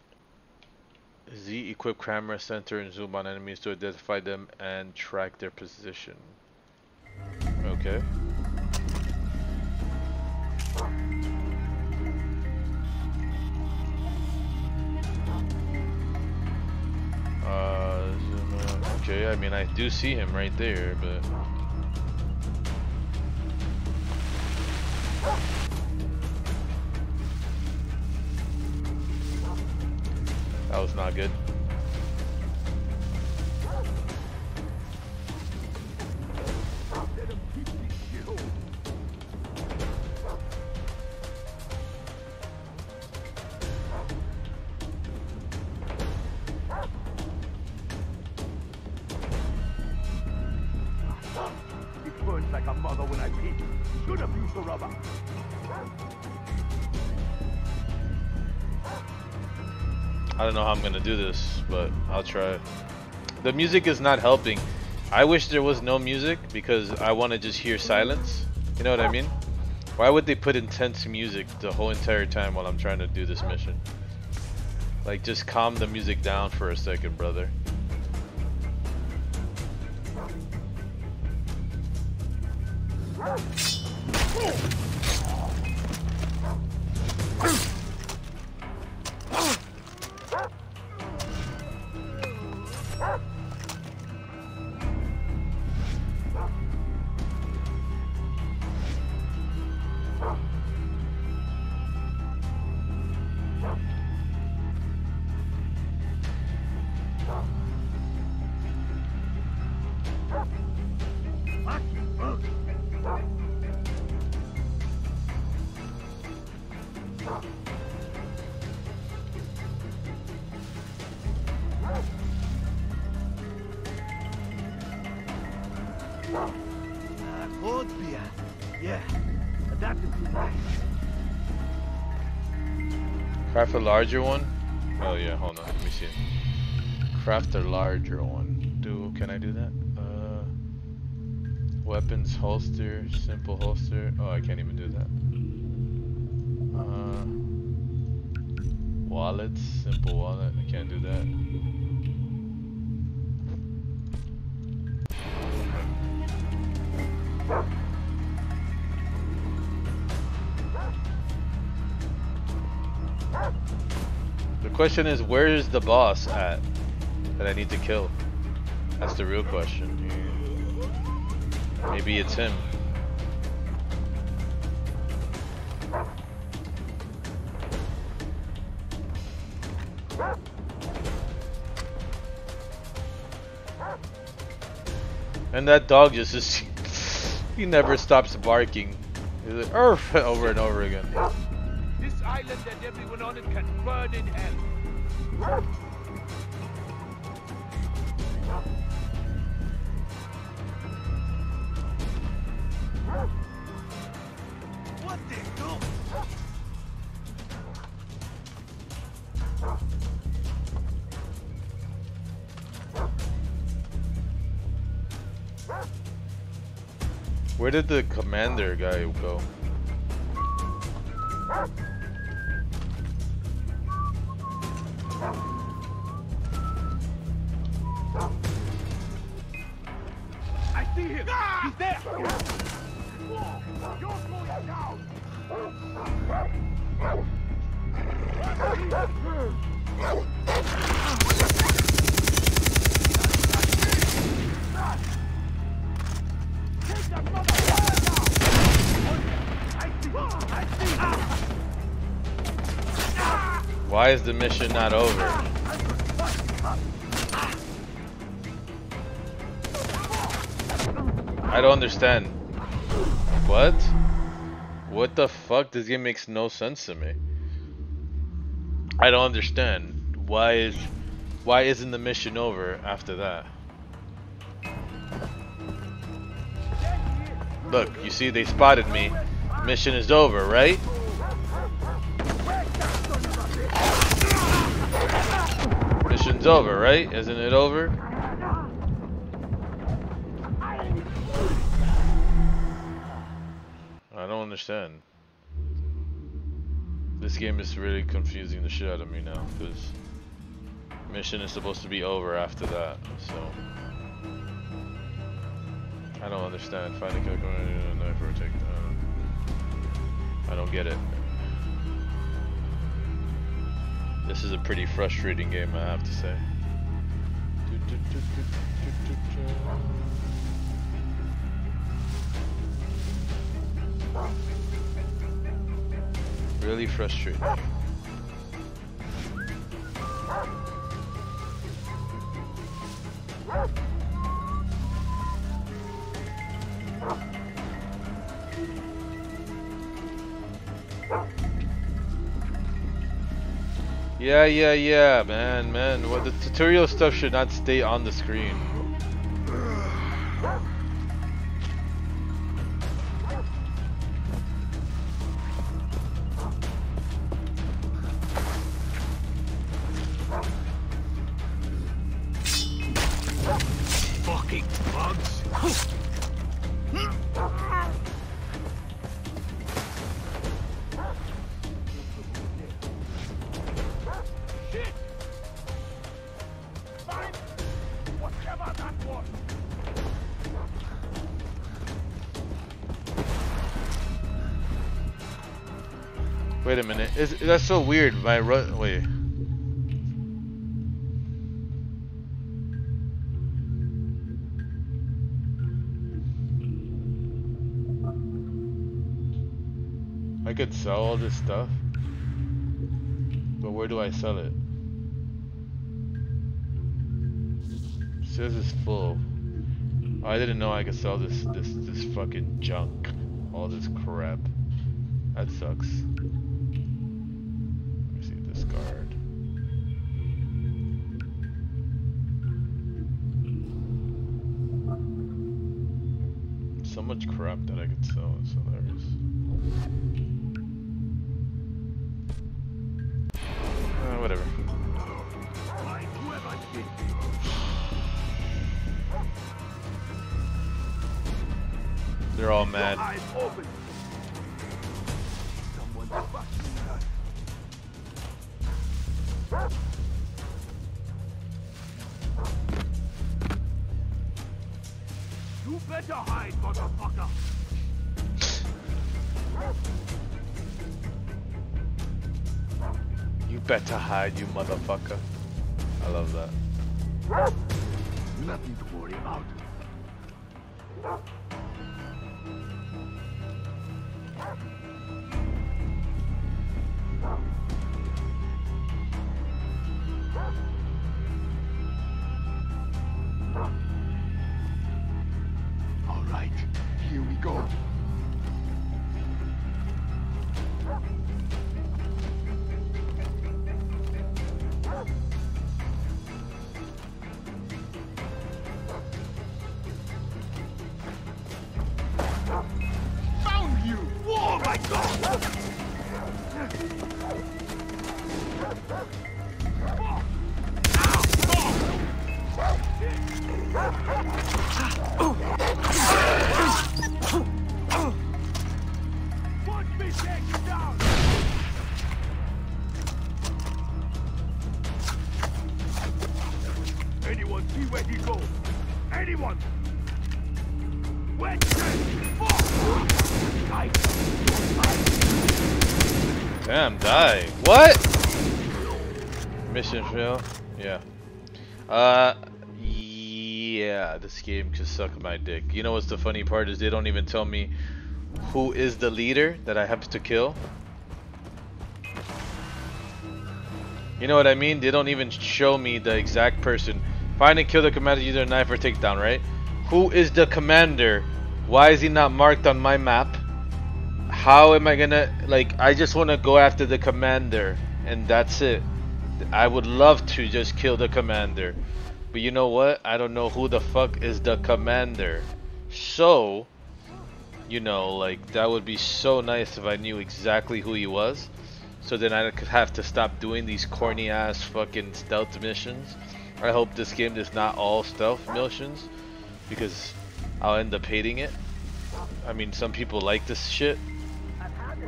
Z equip camera center and zoom on enemies to identify them and track their position. Okay. Uh, okay, I mean I do see him right there, but that was not good. Do this, but I'll try. The music is not helping. I wish there was no music because I want to just hear silence. You know what I mean? Why would they put intense music the whole entire time while I'm trying to do this mission? Like, just calm the music down for a second, brother. A larger one? Oh yeah, hold on, let me see. Craft a larger one. Do can I do that? Uh, weapons holster, simple holster. Oh, I can't even do that. Uh, wallets, simple wallet. I can't do that. Question is, where is the boss at that I need to kill? That's the real question. Maybe it's him. And that dog just is, he never stops barking. He's like, "Arf," over and over again island and everyone on it can burn in hell. What the hell? Where did the commander guy go? Why is the mission not over? I don't understand. What? What the fuck? This game makes no sense to me. I don't understand. Why is why isn't the mission over after that? Look, you see they spotted me. Mission is over, right? Over, right? Isn't it over? I don't understand. This game is really confusing the shit out of me now, because mission is supposed to be over after that, so... I don't understand. Find a kill a knife or take I don't get it. This is a pretty frustrating game, I have to say. Really frustrating. Yeah, yeah, yeah, man, man. What the tutorial stuff should not stay on the screen. That's so weird. My run. Wait. I could sell all this stuff, but where do I sell it? It says it's full. I didn't know I could sell this this this fucking junk, all this crap. That sucks. Much crap that I could sell, it's hilarious. Uh, whatever. They're all mad. Better hide, you motherfucker. I love that. Nothing to worry about. You know what's the funny part is they don't even tell me who is the leader that I have to kill. You know what I mean? They don't even show me the exact person. Find and kill the commander using a knife or takedown, right? Who is the commander? Why is he not marked on my map? How am I gonna like? I just want to go after the commander, and that's it. I would love to just kill the commander, but you know what? I don't know who the fuck is the commander. So, you know, like that would be so nice if I knew exactly who he was. So then I could have to stop doing these corny ass fucking stealth missions. I hope this game is not all stealth missions because I'll end up hating it. I mean, some people like this shit.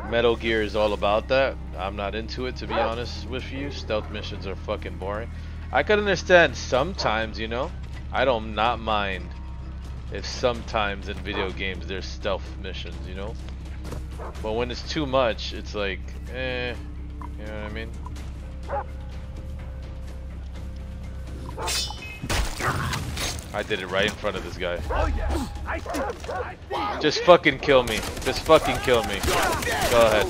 Metal Gear is all about that. I'm not into it to be honest with you. Stealth missions are fucking boring. I could understand sometimes, you know. I don't not mind if sometimes in video games there's stealth missions, you know. But when it's too much, it's like, eh, you know what I mean? I did it right in front of this guy. Just fucking kill me. Just fucking kill me. Go ahead.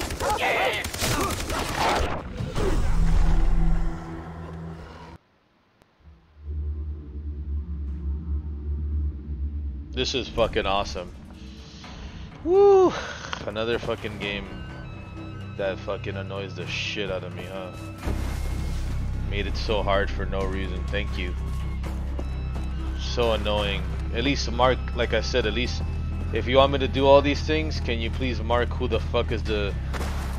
This is fucking awesome. Woo! Another fucking game that fucking annoys the shit out of me, huh? Made it so hard for no reason. Thank you. So annoying. At least mark, like I said, at least if you want me to do all these things, can you please mark who the fuck is the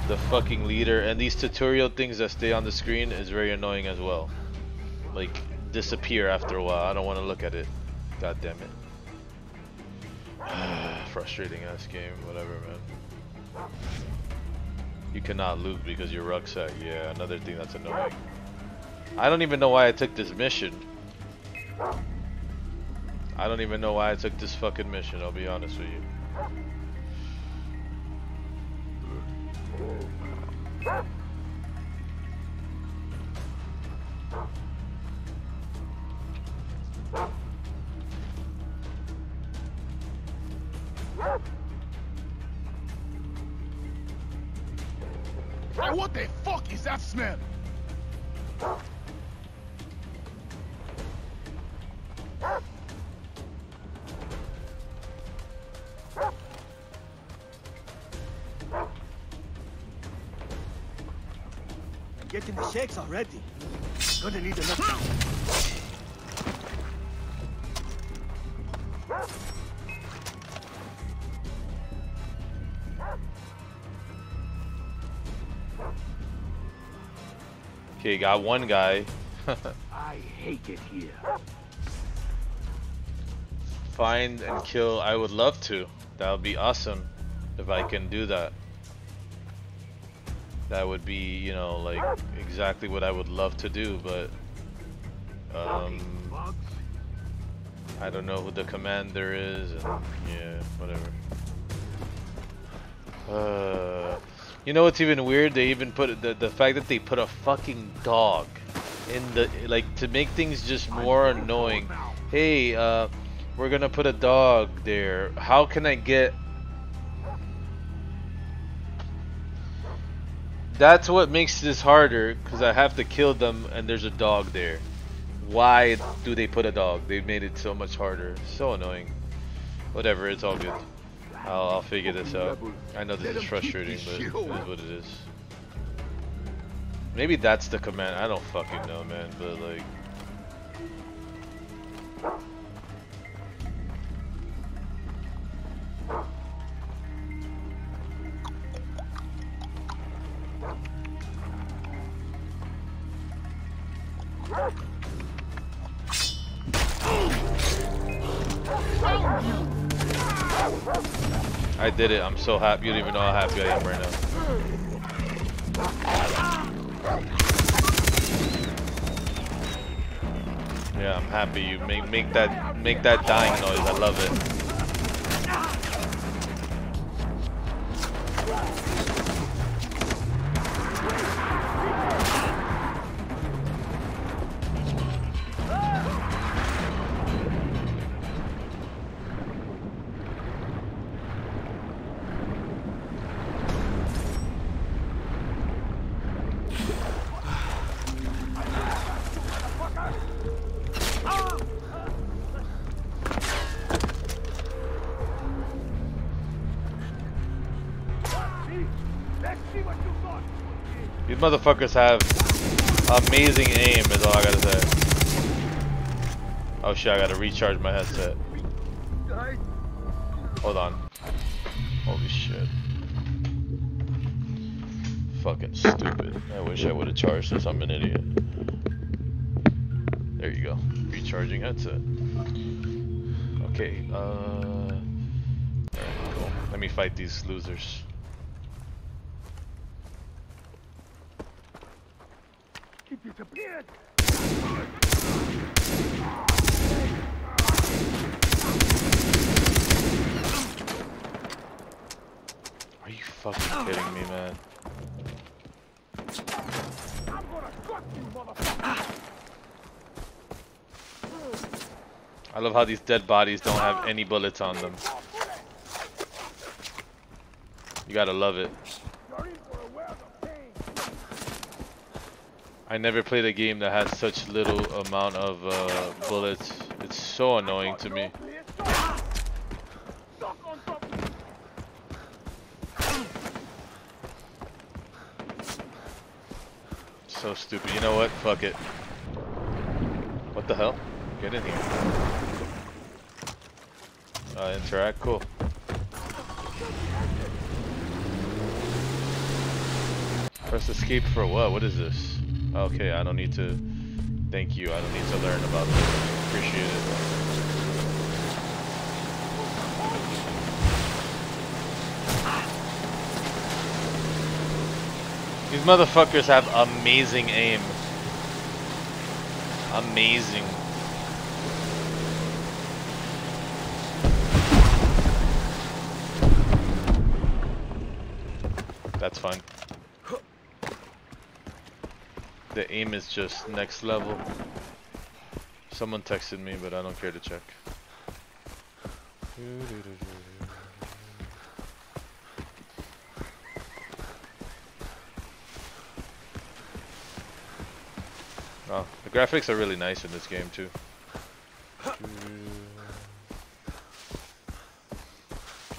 the fucking leader? And these tutorial things that stay on the screen is very annoying as well. Like disappear after a while. I don't want to look at it. God damn it. Frustrating ass game, whatever, man. You cannot loot because your rucksack. Yeah, another thing that's annoying. I don't even know why I took this mission. I don't even know why I took this fucking mission, I'll be honest with you. Okay, got one guy. I hate it here. Find and kill. I would love to. That would be awesome if I can do that. That would be, you know, like exactly what I would love to do, but um, I don't know who the commander is, and yeah, whatever. Uh, you know what's even weird? They even put the the fact that they put a fucking dog in the like to make things just more annoying. Hey, uh, we're gonna put a dog there. How can I get? That's what makes this harder, because I have to kill them and there's a dog there. Why do they put a dog? They made it so much harder. So annoying. Whatever, it's all good. I'll, I'll figure this out. I know this is frustrating, but it is what it is. Maybe that's the command. I don't fucking know, man. But like, I did it. I'm so happy. You don't even know how happy I am right now. Yeah, I'm happy you make make that make that dying noise. I love it. Motherfuckers have amazing aim. Is all I gotta say. Oh shit! I gotta recharge my headset. Hold on. Holy shit. Fucking stupid. I wish I would have charged this. I'm an idiot. There you go. Recharging headset. Okay, uh... Alright, cool. Let me fight these losers. He disappeared. Are you fucking kidding me, man? I'm gonna gut you, motherfucker. I love how these dead bodies don't have any bullets on them. You gotta love it. You're in for a world of pain. I never played a game that had such little amount of uh, bullets. It's so annoying to me. So stupid. You know what? Fuck it. What the hell? Get in here. Uh, interact? Cool. Press escape for what? What is this? Okay, I don't need to... Thank you. I don't need to learn about this. Appreciate it. These motherfuckers have amazing aim. Amazing. That's fine. Aim is just next level. Someone texted me, but I don't care to check. Oh, the graphics are really nice in this game too.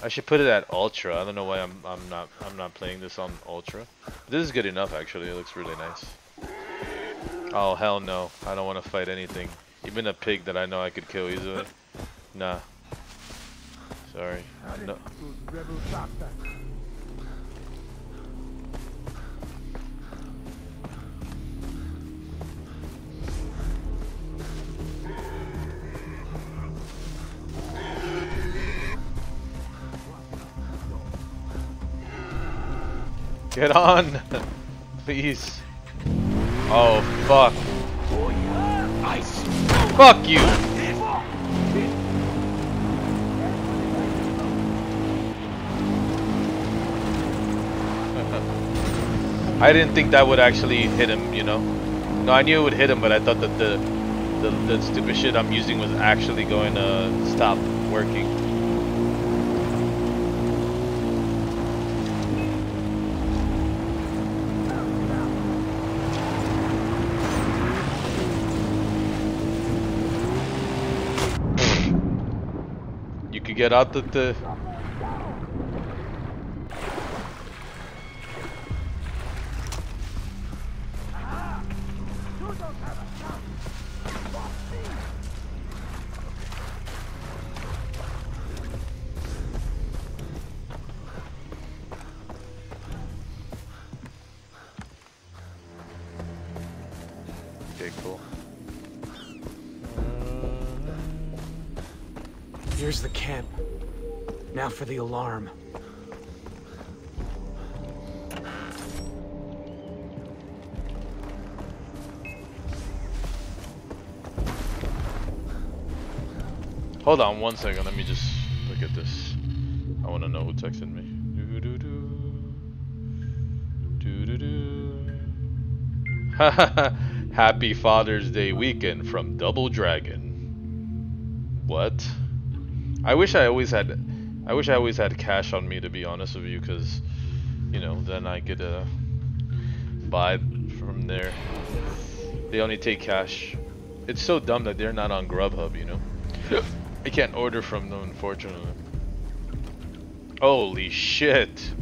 I should put it at ultra. I don't know why I'm I'm not I'm not playing this on ultra. This is good enough actually. It looks really nice. Oh hell no! I don't want to fight anything. Even a pig that I know I could kill easily. Nah. Sorry. No. Get on! Please. Oh, fuck. Fuck you! I didn't think that would actually hit him, you know? No, I knew it would hit him, but I thought that the, the, the stupid shit I'm using was actually going to stop working. You the alarm. Hold on one second. Let me just look at this. I want to know who texted me. Do do do. Do do do. Happy Father's Day weekend from Double Dragon. What? I wish I always had. I wish I always had cash on me to be honest with you, because you know then I could uh, buy from there. They only take cash. It's so dumb that they're not on Grubhub, you know. I can't order from them, unfortunately. Holy shit.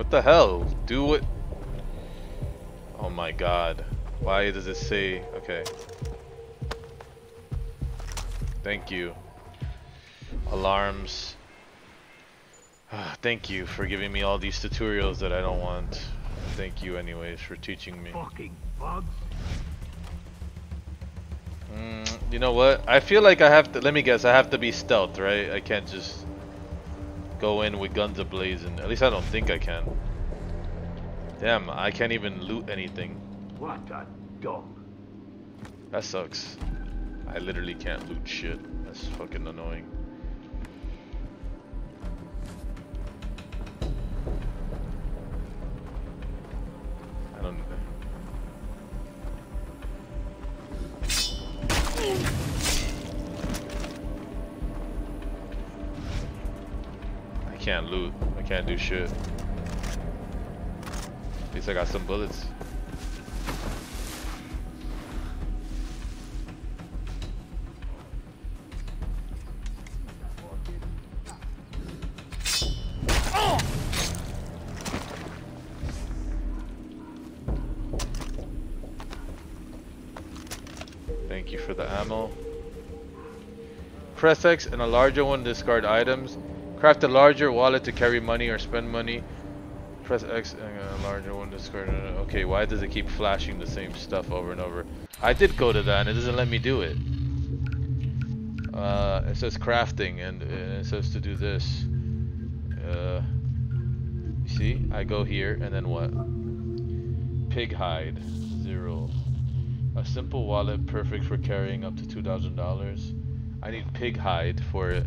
What the hell? Do it. Oh my god. Why does it say? Okay. Thank you. Alarms. Ah, Thank you for giving me all these tutorials that I don't want. Thank you anyways for teaching me. Fucking bugs. Mm, you know what? I feel like I have to, let me guess, I have to be stealth, right? I can't just go in with guns ablazing. At least I don't think I can. Damn, I can't even loot anything. What a dog. That sucks. I literally can't loot shit. That's fucking annoying. Can't do shit. At least I got some bullets. Thank you for the ammo. Press X and a larger one discard items. Craft a larger wallet to carry money or spend money. Press X and a larger one to discard. Okay, why does it keep flashing the same stuff over and over? I did go to that and it doesn't let me do it. Uh, it says crafting and, it says to do this. Uh, see, I go here and then what? Pig hide, zero. A simple wallet perfect for carrying up to $2,000. I need pig hide for it.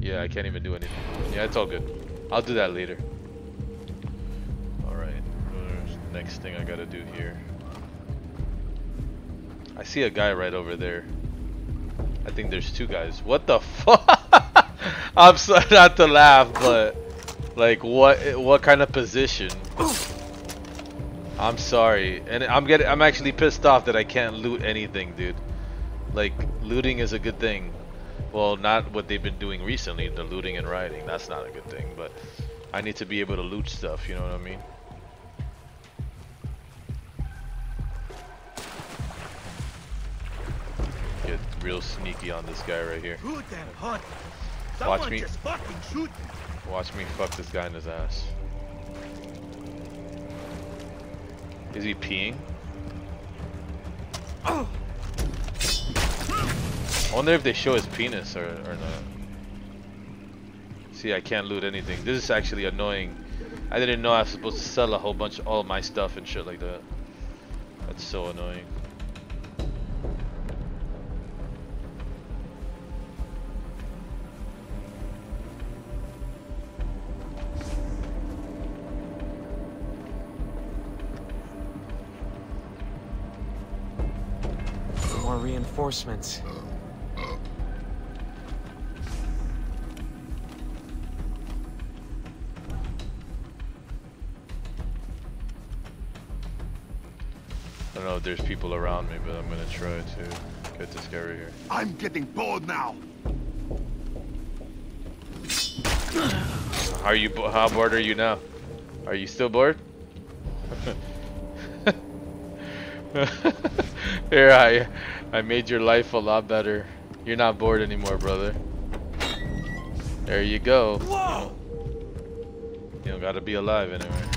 Yeah, I can't even do anything. Yeah, it's all good. I'll do that later. Alright, next thing I gotta do here. I see a guy right over there. I think there's two guys. What the fuck? I'm sorry not to laugh, but like what what kind of position? I'm sorry, and I'm getting I'm actually pissed off that I can't loot anything, dude. Like looting is a good thing. Well, not what they've been doing recently, the looting and rioting. That's not a good thing, but I need to be able to loot stuff, you know what I mean? Get real sneaky on this guy right here. Good and hot. Watch me. just fucking shoot me. Watch me fuck this guy in his ass. Is he peeing? I wonder if they show his penis or, or not. See, I can't loot anything. This is actually annoying. I didn't know I was supposed to sell a whole bunch of all my stuff and shit like that. That's so annoying. More reinforcements. Uh, I don't know if there's people around me, but I'm gonna try to get this guy right here. I'm getting bored now. Are you? How bored are you now? Are you still bored? Here, I, I made your life a lot better. You're not bored anymore, brother. There you go. Whoa! You don't gotta be alive anyway.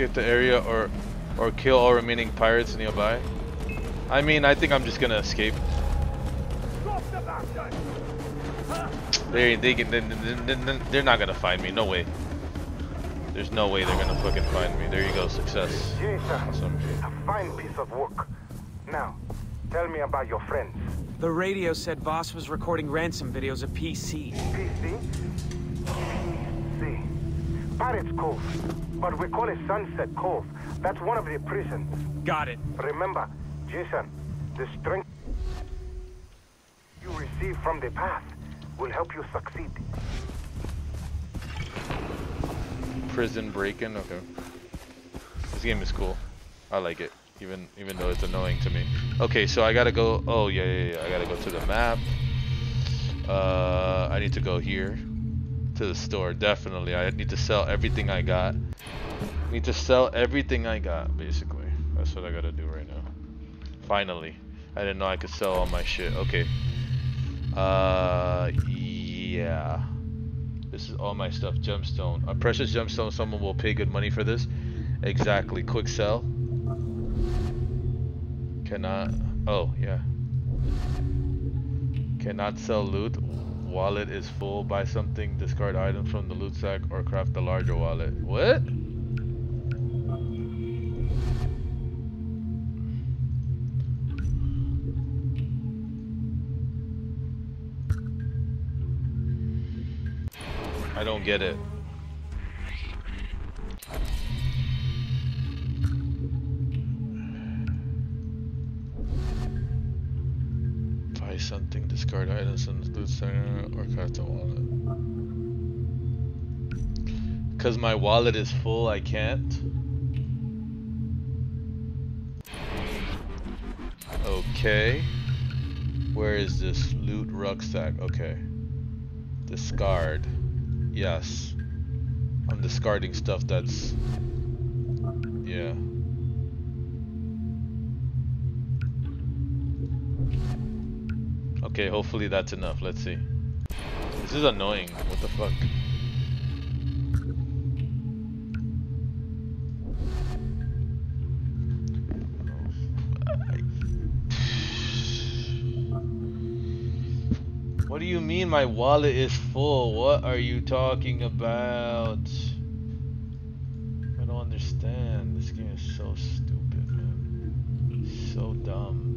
Escape the area or or kill all remaining pirates nearby. I mean, I think I'm just gonna escape. They they can they're not gonna find me. No way. There's no way they're gonna fucking find me. There you go, success. Awesome. A fine piece of work. Now, tell me about your friends. The radio said Vaas was recording ransom videos of PC. PC? PC. Pirates Cove. But we call it Sunset Cove. That's one of the prisons. Got it. Remember, Jason, the strength you receive from the path will help you succeed. Prison break-in, okay. This game is cool. I like it, even even though it's annoying to me. Okay, so I gotta go. Oh yeah, yeah, yeah. I gotta go to the map. Uh, I need to go here to the store. Definitely, I need to sell everything I got. Need to sell everything I got, basically. That's what I gotta do right now. Finally, I didn't know I could sell all my shit. Okay. Uh, yeah. This is all my stuff. Gemstone. A precious gemstone. Someone will pay good money for this. Exactly. Quick sell. Cannot. Oh, yeah. Cannot sell loot. Wallet is full. Buy something. Discard items from the loot sack or craft a larger wallet. What? I don't get it. Something, discard items the loot center, or craft a wallet. Cause my wallet is full, I can't. Okay. Where is this loot rucksack? Okay. Discard. Yes. I'm discarding stuff that's... Yeah. Okay, hopefully that's enough. Let's see. This is annoying. What the fuck? What do you mean my wallet is full? What are you talking about? I don't understand. This game is so stupid, man. So dumb.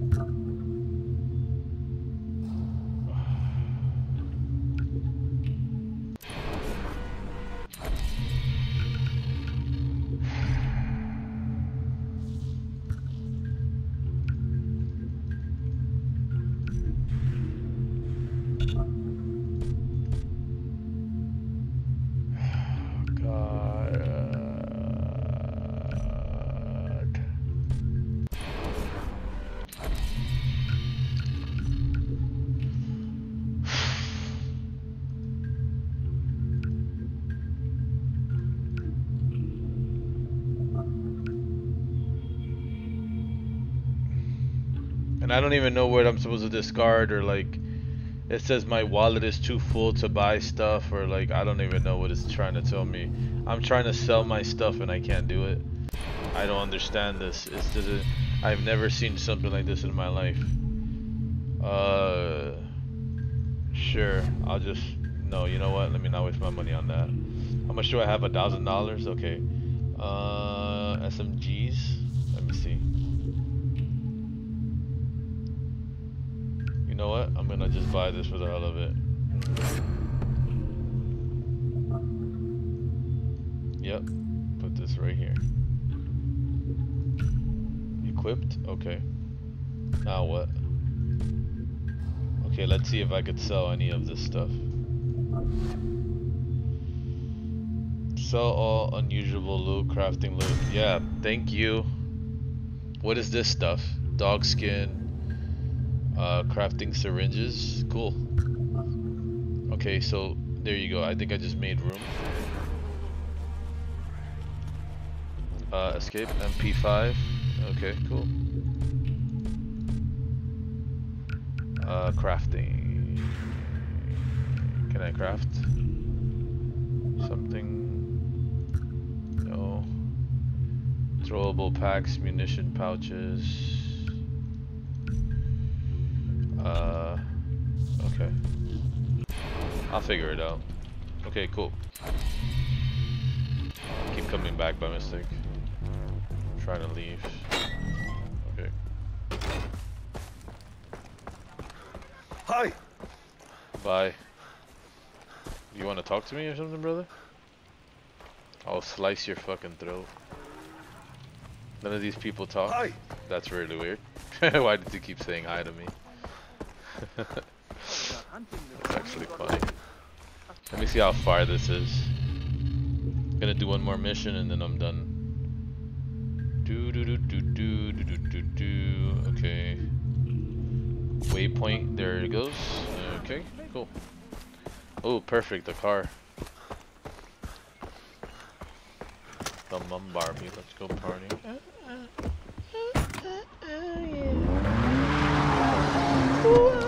I don't even know what I'm supposed to discard or like it says my wallet is too full to buy stuff or like I don't even know what it's trying to tell me. I'm trying to sell my stuff and I can't do it. I don't understand this. It's just a, I've never seen something like this in my life. Uh sure. I'll just no, you know what? Let me not waste my money on that. How much do I have? A thousand dollars? Okay. Uh SMGs? You know what? I'm gonna just buy this for the hell of it. Yep. Put this right here. Equipped? Okay. Now what? Okay, let's see if I could sell any of this stuff. Sell all unusual loot, crafting loot. Yeah, thank you. What is this stuff? Dog skin, Uh, crafting syringes. Cool. Okay, so there you go. I think I just made room. Uh, escape MP5. Okay, cool. Uh, crafting. Can I craft something? No. Throwable packs, munition pouches. Uh, okay. I'll figure it out. Okay, cool. Keep coming back by mistake. I'm trying to leave. Okay. Hi. Bye. You want to talk to me or something, brother? I'll slice your fucking throat. None of these people talk. Hi. That's really weird. Why did you keep saying hi to me? That's actually funny. Let me see how far this is. gonna do one more mission and then I'm done. Do do do do do do do do do. Okay. Waypoint. There it goes. Okay. Cool. Oh, perfect. The car. The mum Barbie. Let's go party. Let's go party.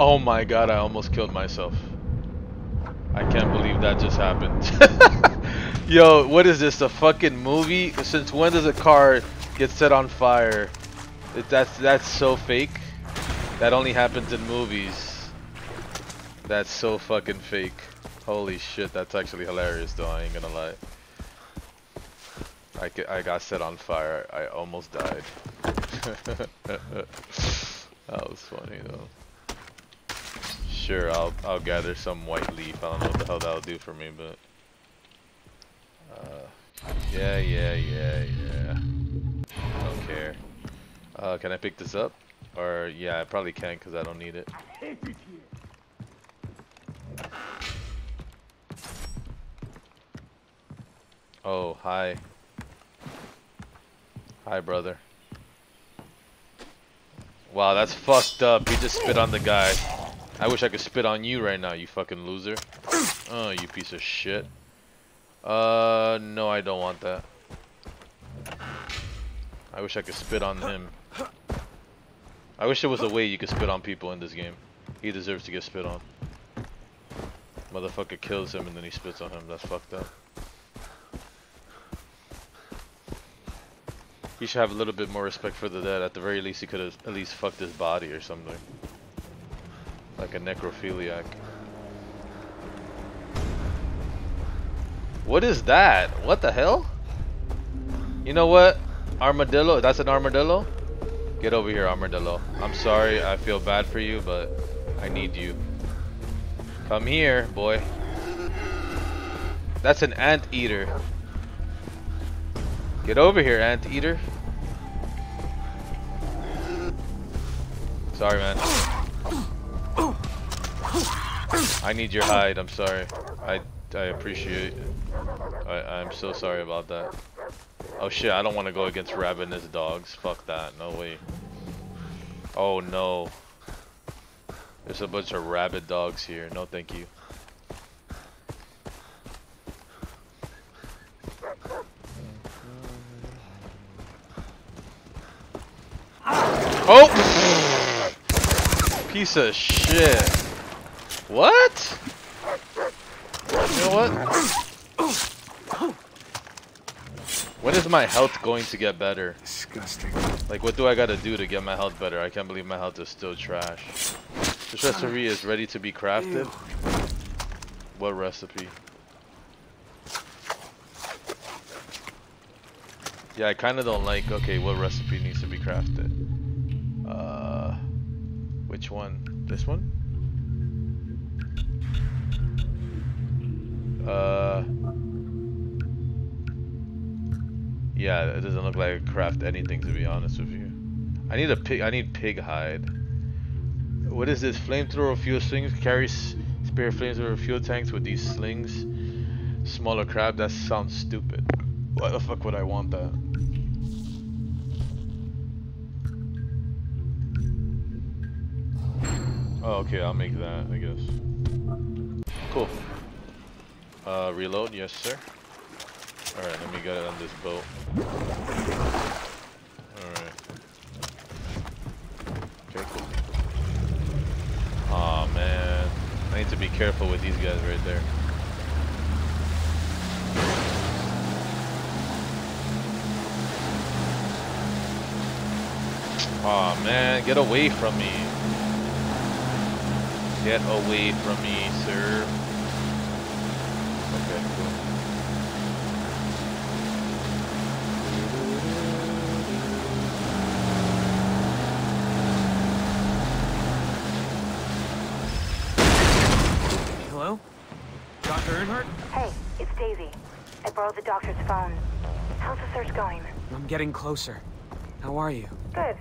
Oh my god, I almost killed myself. I can't believe that just happened. Yo, what is this? A fucking movie? Since when does a car get set on fire? That's that's so fake. That only happens in movies. That's so fucking fake. Holy shit, that's actually hilarious though, I ain't gonna lie. I, I got set on fire. I almost died. that was funny though. Sure, I'll I'll gather some white leaf. I don't know what the hell that'll do for me, but uh, yeah, yeah, yeah, yeah. I don't care. Uh, can I pick this up? Or yeah, I probably can because I don't need it. Oh, hi. Hi, brother. Wow, that's fucked up. You just spit on the guy. I wish I could spit on you right now, you fucking loser. Oh, you piece of shit. Uh, no, I don't want that. I wish I could spit on him. I wish there was a way you could spit on people in this game. He deserves to get spit on. Motherfucker kills him and then he spits on him. That's fucked up. He should have a little bit more respect for the dead. At the very least, he could have at least fucked his body or something. Like a necrophiliac. What is that? What the hell? You know what? Armadillo? That's an armadillo? Get over here, armadillo. I'm sorry, I feel bad for you, but I need you. Come here, boy. That's an anteater. Get over here, anteater. Sorry, man. I need your hide. I'm sorry. I I appreciate. It. I I'm so sorry about that. Oh shit! I don't want to go against ravenous dogs. Fuck that. No way. Oh no. There's a bunch of rabid dogs here. No, thank you. Oh! Piece of shit. What? You know what? When is my health going to get better? Disgusting. Like, what do I gotta do to get my health better? I can't believe my health is still trash. This recipe is ready to be crafted. What recipe? Yeah, I kind of don't like, okay, what recipe needs to be crafted? Uh, which one? This one? Uh, yeah, it doesn't look like I craft anything to be honest with you. I need a pig. I need pig hide. What is this? Flamethrower fuel slings carries spare flamethrower fuel tanks with these slings. Smaller crab. That sounds stupid. Why the fuck would I want that? Oh, okay. I'll make that. I guess. Cool. Uh, reload. Yes, sir. Alright, let me get it on this boat. Alright. Okay, cool. Aw, man. I need to be careful with these guys right there. Aw, man. Get away from me. Get away from me, sir. Okay, cool. Hello? Dr. Earnhardt? Hey, it's Daisy. I borrowed the doctor's phone. How's the search going? I'm getting closer. How are you? Good.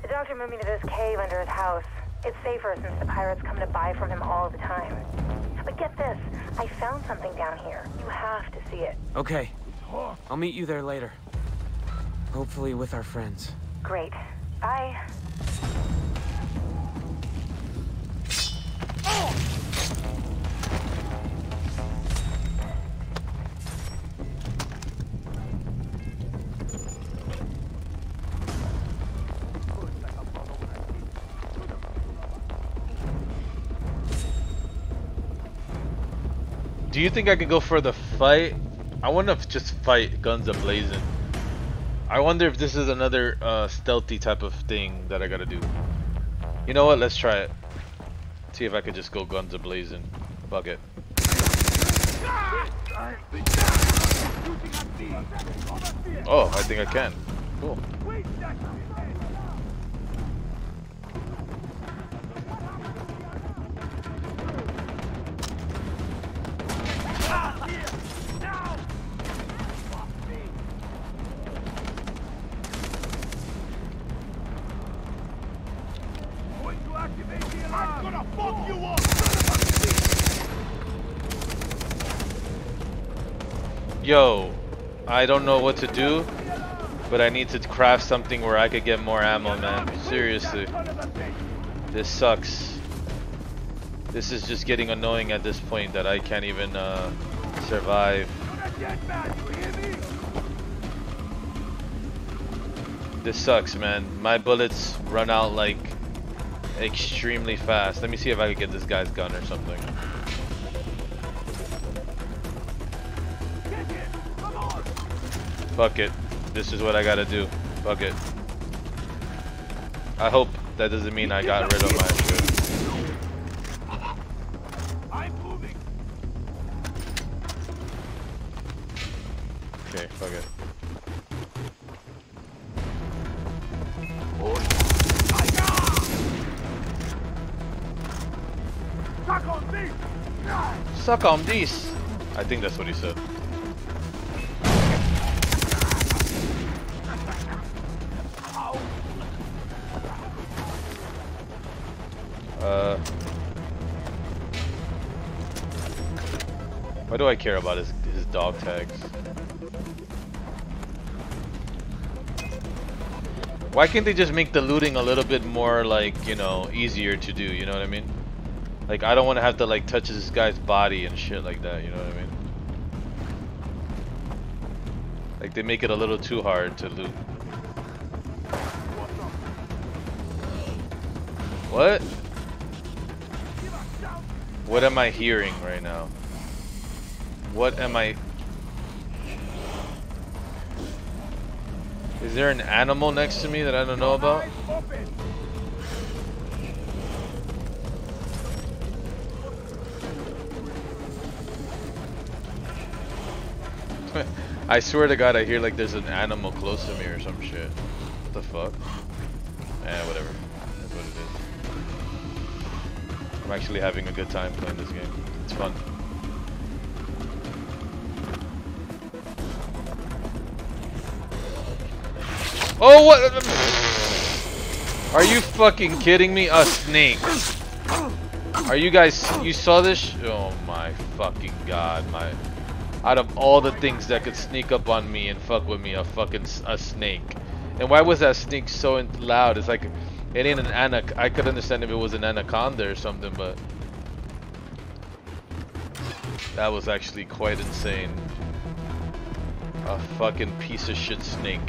The doctor moved me to this cave under his house. It's safer since the pirates come to buy from him all the time. But get this, I found something down here. You have to see it. Okay. I'll meet you there later. Hopefully with our friends. Great. Bye. Oh! Do you think I could go for the fight? I want to just fight guns ablazing. I wonder if this is another uh, stealthy type of thing that I gotta do. You know what? Let's try it. See if I could just go guns ablazing. Fuck it. Oh, I think I can. Cool. Yo, I don't know what to do, but I need to craft something where I could get more ammo, man. Seriously. This sucks. This is just getting annoying at this point that I can't even uh, survive. This sucks, man. My bullets run out like extremely fast. Let me see if I can get this guy's gun or something. Fuck it. This is what I gotta do. Fuck it. I hope that doesn't mean I got rid of my Suck on this! I think that's what he said. Uh, why do I care about his his dog tags? Why can't they just make the looting a little bit more like you know easier to do? You know what I mean? Like I don't want to have to like touch this guy's body and shit like that. You know what I mean? Like they make it a little too hard to loot. What? What am I hearing right now? What am I... Is there an animal next to me that I don't know about? I swear to god I hear like there's an animal close to me or some shit. What the fuck? Eh, whatever. That's what it is. I'm actually having a good time playing this game. It's fun. Oh, what? Are you fucking kidding me? A snake. Are you guys, you saw this? Oh my fucking god, my. Out of all the things that could sneak up on me and fuck with me, a fucking a snake. And why was that snake so loud? It's like, it ain't an anac. I could understand if it was an anaconda or something, but that was actually quite insane. A fucking piece of shit snake.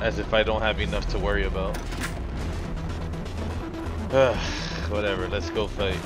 As if I don't have enough to worry about. Whatever, let's go fight.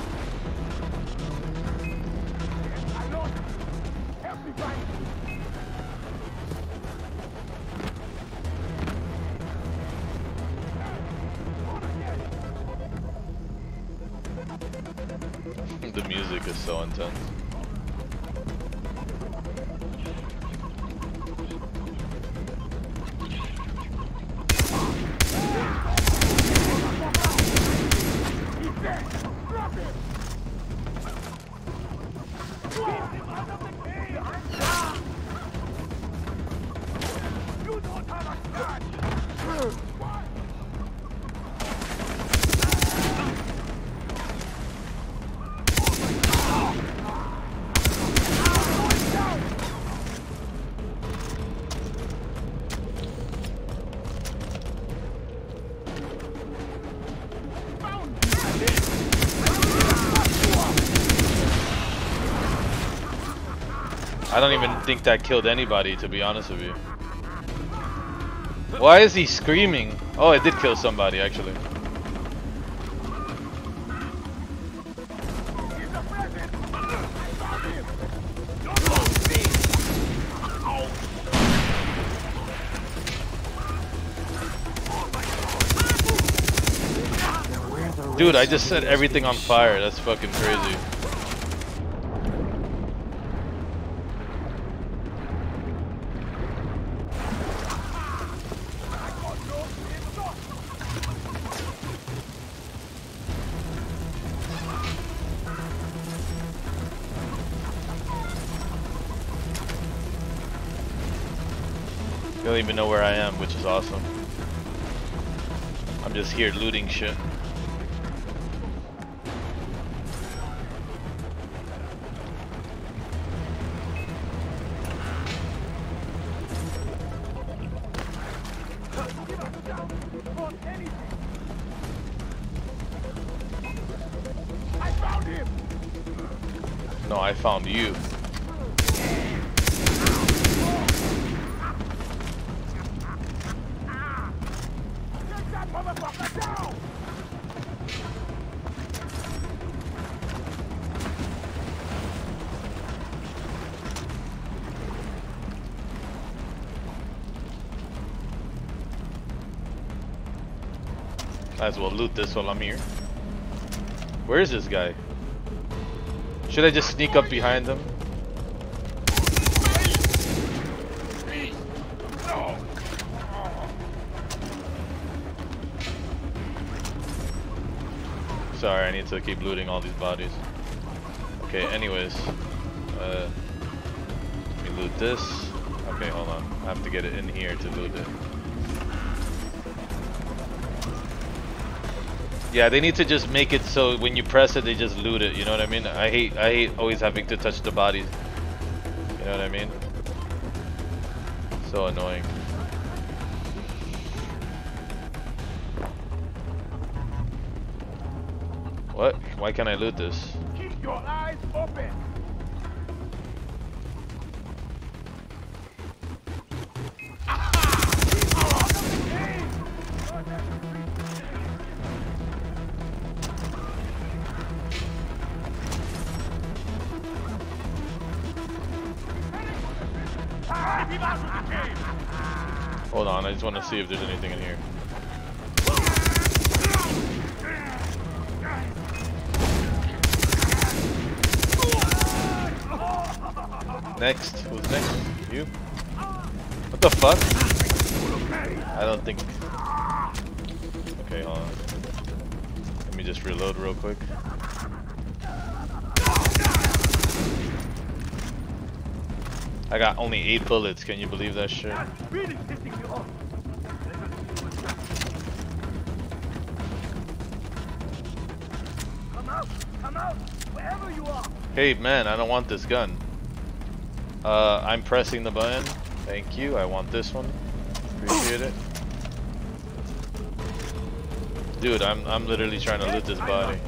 Think that killed anybody, to be honest with you. Why is he screaming? Oh, it did kill somebody, actually. Dude, I just set everything on fire. That's fucking crazy. Even know where I am, which is awesome. I'm just here looting shit. As well loot this while I'm here. Where is this guy? Should I just sneak up behind him? Sorry, I need to keep looting all these bodies. Okay, anyways. Uh, let me loot this. Okay, hold on. I have to get it in here to loot it. Yeah, they need to just make it so when you press it, they just loot it. You know what I mean? I hate, I hate always having to touch the bodies. You know what I mean? So annoying. What? Why can't I loot this? See if there's anything in here. Next, who's next? You? What the fuck? I don't think. Okay, hold on. Let me just reload real quick. I got only eight bullets. Can you believe that shit? Hey man, I don't want this gun. Uh, I'm pressing the button. Thank you. I want this one. Appreciate it. Dude, I'm I'm literally trying to loot this body.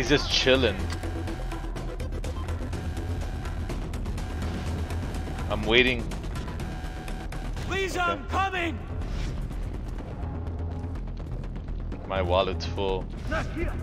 He's just chilling. I'm waiting. Lisa, I'm coming! My wallet's full. Not here!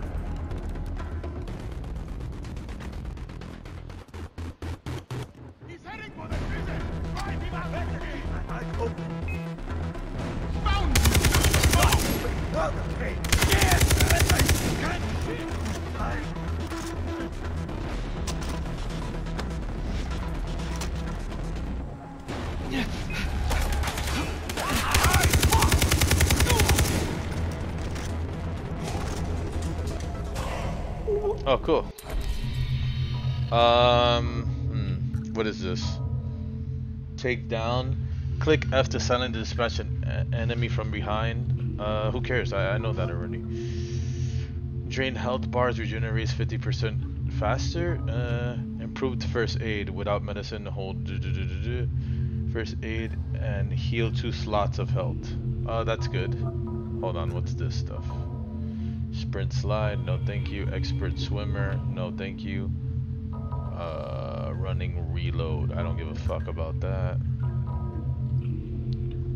Take down. Click F to silent the dispatch an enemy from behind. Uh, who cares? I, I know that already. Drain health bars regenerates 50% faster. Uh, improved first aid without medicine. Hold first aid and heal two slots of health. Uh, that's good. Hold on, what's this stuff? Sprint slide, no thank you. Expert swimmer, no thank you. Uh, running reload, I don't give a fuck about that.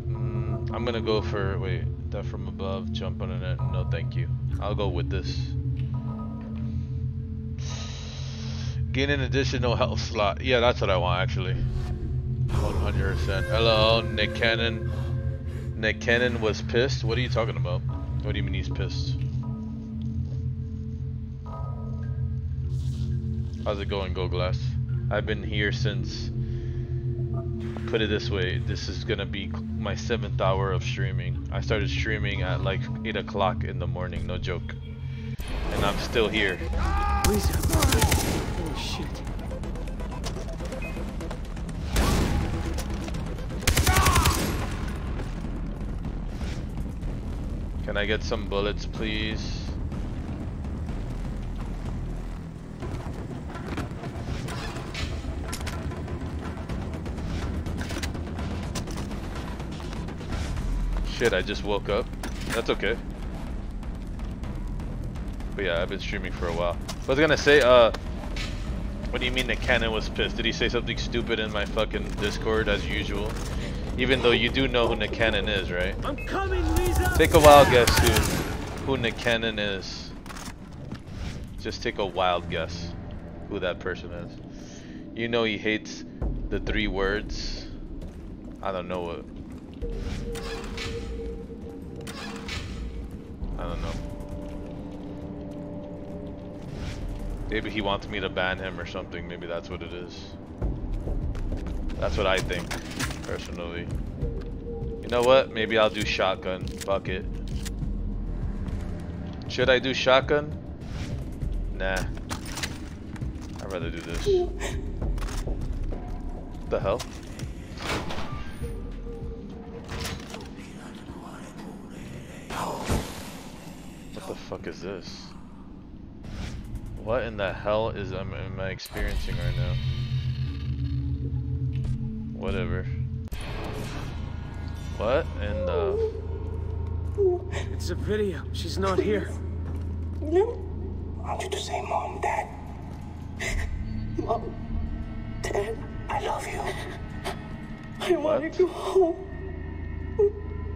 Mm, I'm gonna go for, wait, that from above, jump on it, no thank you. I'll go with this. Gain an additional health slot. Yeah, that's what I want actually. 100%. Hello, Nick Cannon. Nick Cannon was pissed? What are you talking about? What do you mean he's pissed? How's it going, Go Glass? I've been here since. Put it this way, this is gonna be my seventh hour of streaming. I started streaming at like 8 o'clock in the morning, no joke. And I'm still here. Lisa. Can I get some bullets, please? Shit, I just woke up. That's okay. But yeah, I've been streaming for a while. I was gonna say, uh, what do you mean that Cannon was pissed? Did he say something stupid in my fucking Discord as usual? Even though you do know who Nick Cannon is, right? I'm coming, Lisa! Take a wild guess who who Nick Cannon is. Just take a wild guess who that person is. You know he hates the three words. I don't know what. I don't know. Maybe he wants me to ban him or something. Maybe that's what it is. That's what I think, personally. You know what? Maybe I'll do shotgun. Fuck it. Should I do shotgun? Nah. I'd rather do this. the hell? What the fuck is this? What in the hell is am, am I experiencing right now? Whatever. What in the It's a video. She's not here. No. I want you to say mom, dad. Mom, dad, I love you. I want What? to go home.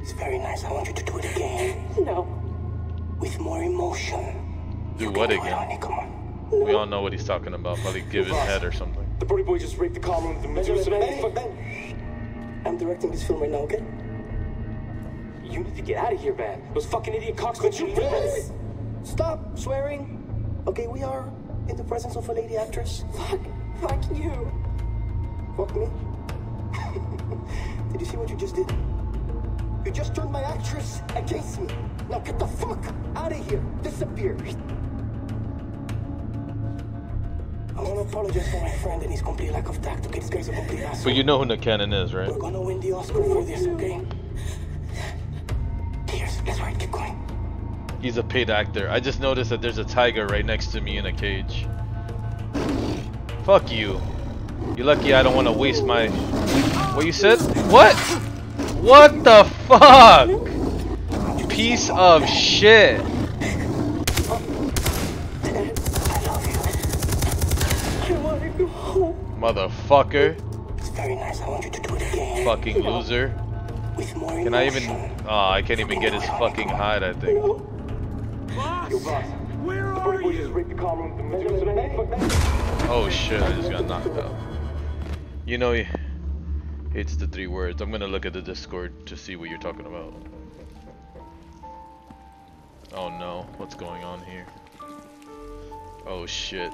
It's very nice. I want you to do it again. No. With more emotion. do what again? honey, come on. We all know what he's talking about. Probably give his head or something. The Brody boy just raped the common with the Medusa. Ben, Ben, Ben. I'm directing this film right now, okay? You need to get out of here, man. Those fucking idiot cocks don't you realize? Stop swearing. Okay, we are in the presence of a lady actress? Fuck, fuck you. Fuck me? did you see what you just did? You just turned my actress against me. Now get the fuck out of here. Disappear. I want to apologize for my friend and his complete lack of tact. Okay, this guy's a complete asshole. But you know who Nick Cannon is, right? We're gonna win the Oscar for this, okay? Cheers. Let's ride. Keep going. He's a paid actor. I just noticed that there's a tiger right next to me in a cage. Fuck you. You're lucky I don't want to waste my... What you said? What? What the fuck? Piece of shit. Motherfucker. It's very nice. I want you to do it again. Fucking loser. Can I even... Oh, I can't even get his fucking hide, I think. Boss! Where are you? Oh shit, I just got knocked out. You know hates the three words. I'm gonna look at the Discord to see what you're talking about. Oh no, what's going on here? Oh shit.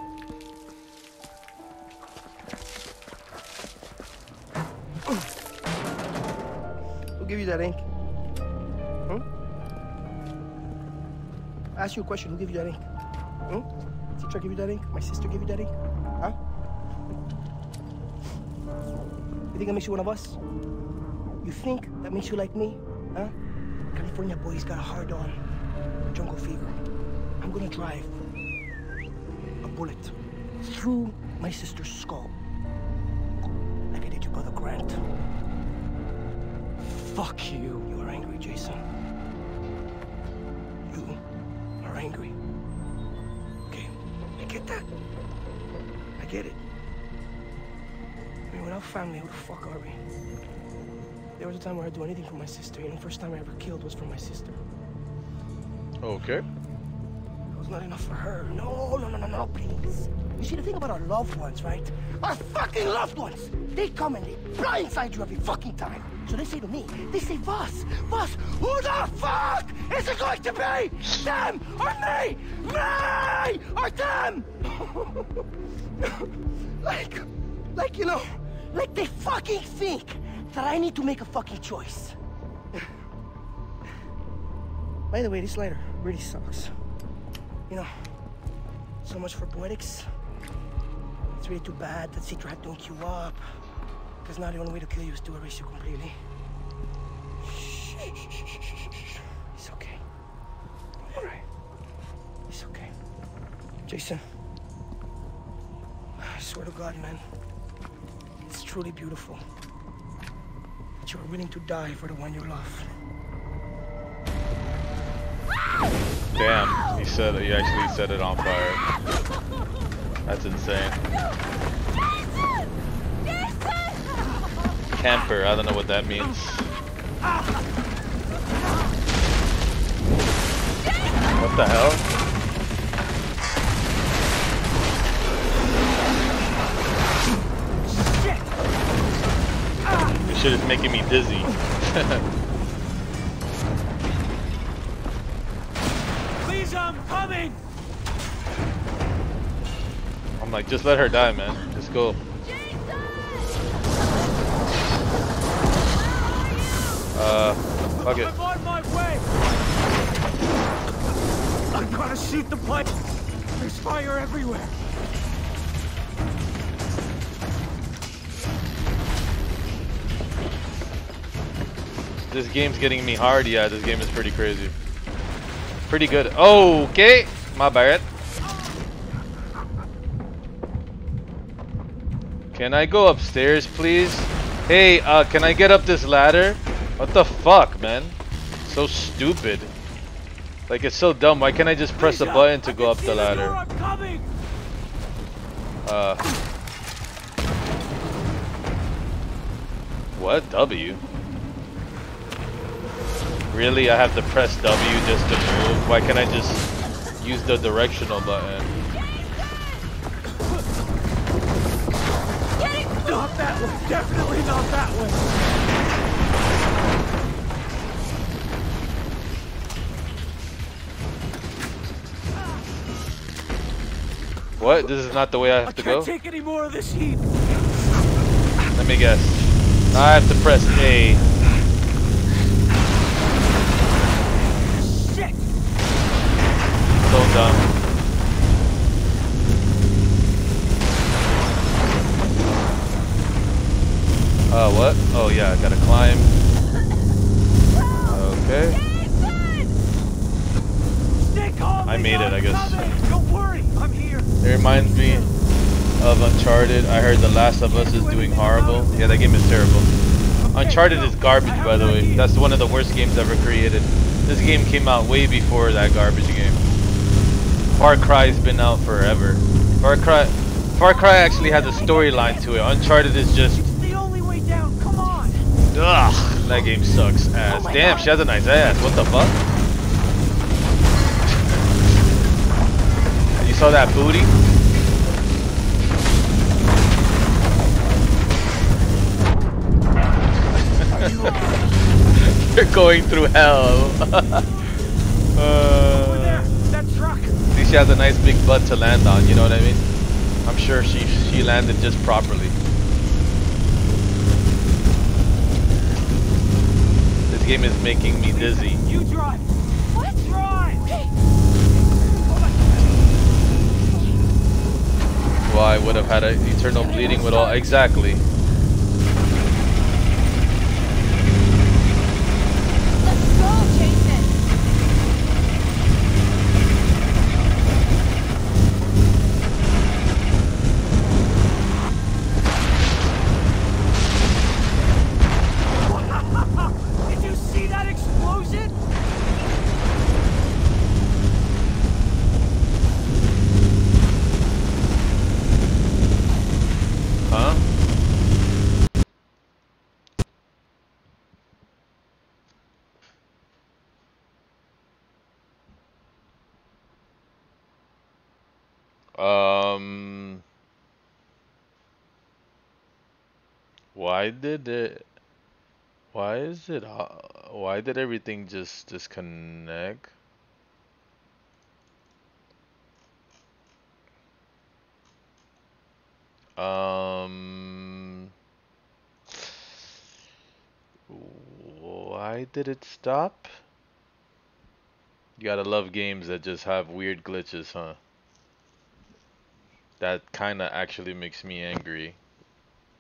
Who gave you that ink? Hmm? I asked you a question. Who gave you that ink? Hmm? Teacher gave you that ink? My sister gave you that ink? Huh? You think that makes you one of us? You think that makes you like me? Huh? California boy's got a hard on. Jungle fever. I'm gonna drive a bullet through my sister's skull. Like I did your brother Grant. Fuck you. You are angry, Jason. You are angry. Okay, I get that. I get it. Mean, without family, who the fuck are we? There was a time where I'd do anything for my sister. You know, first time I ever killed was for my sister. Okay. It was not enough for her. No, no, no, no, no, please. You see, the thing about our loved ones, right? Our fucking loved ones! They come and they blindside you every fucking time. So they say to me, they say, Vaas, Vaas, who the fuck is it going to be? Them or me? Me or them? like, like, you know, like they fucking think that I need to make a fucking choice. By the way, this lighter really sucks. You know, so much for poetics. It's really too bad that Citra don't queue up. Because now the only way to kill you is to erase you completely. It's okay. Alright. It's okay. Jason. I swear to God, man. Truly beautiful. That you are willing to die for the one you love. Damn, he said he actually set it on fire. That's insane. Camper, I don't know what that means. What the hell? Shit is making me dizzy. Please, I'm coming! I'm like, just let her die, man. Just go. Uh, fuck it. I'm on my way! I gotta shoot the pipe! There's fire everywhere! This game's getting me hard. Yeah, this game is pretty crazy. Pretty good. Okay, my bad. Can I go upstairs, please? Hey, uh, can I get up this ladder? What the fuck, man? So stupid. Like, it's so dumb. Why can't I just press a button to go up the ladder? Uh. What? W? Really? I have to press W just to move? Why can't I just use the directional button? Not that way! Definitely not that way! What? This is not the way I have I to can't go? take any more of this heat. Let me guess. I have to press A. Oh yeah, I gotta climb. Okay. I made it, I guess. Don't worry, I'm here. It reminds me of Uncharted. I heard The Last of Us is doing horrible. Yeah, that game is terrible. Uncharted is garbage, by the way. That's one of the worst games ever created. This game came out way before that garbage game. Far Cry's been out forever. Far Cry, Far Cry actually has a storyline to it. Uncharted is just, It's the only way down. Come on. Ugh, that game sucks ass. Damn, she has a nice ass. What the fuck? You saw that booty? You're going through hell. Over there. uh, That truck. at least she has a nice big butt to land on, you know what I mean? I'm sure she she landed just properly. This game is making me dizzy. You drive. What? Drive. Well, I would have had an eternal bleeding with all exactly. Let's go, Jason. Did you see that explosion? Huh? Um. Why did it? Why is it? Why did everything just disconnect? Um. Why did it stop? You gotta love games that just have weird glitches, huh? That kinda actually makes me angry.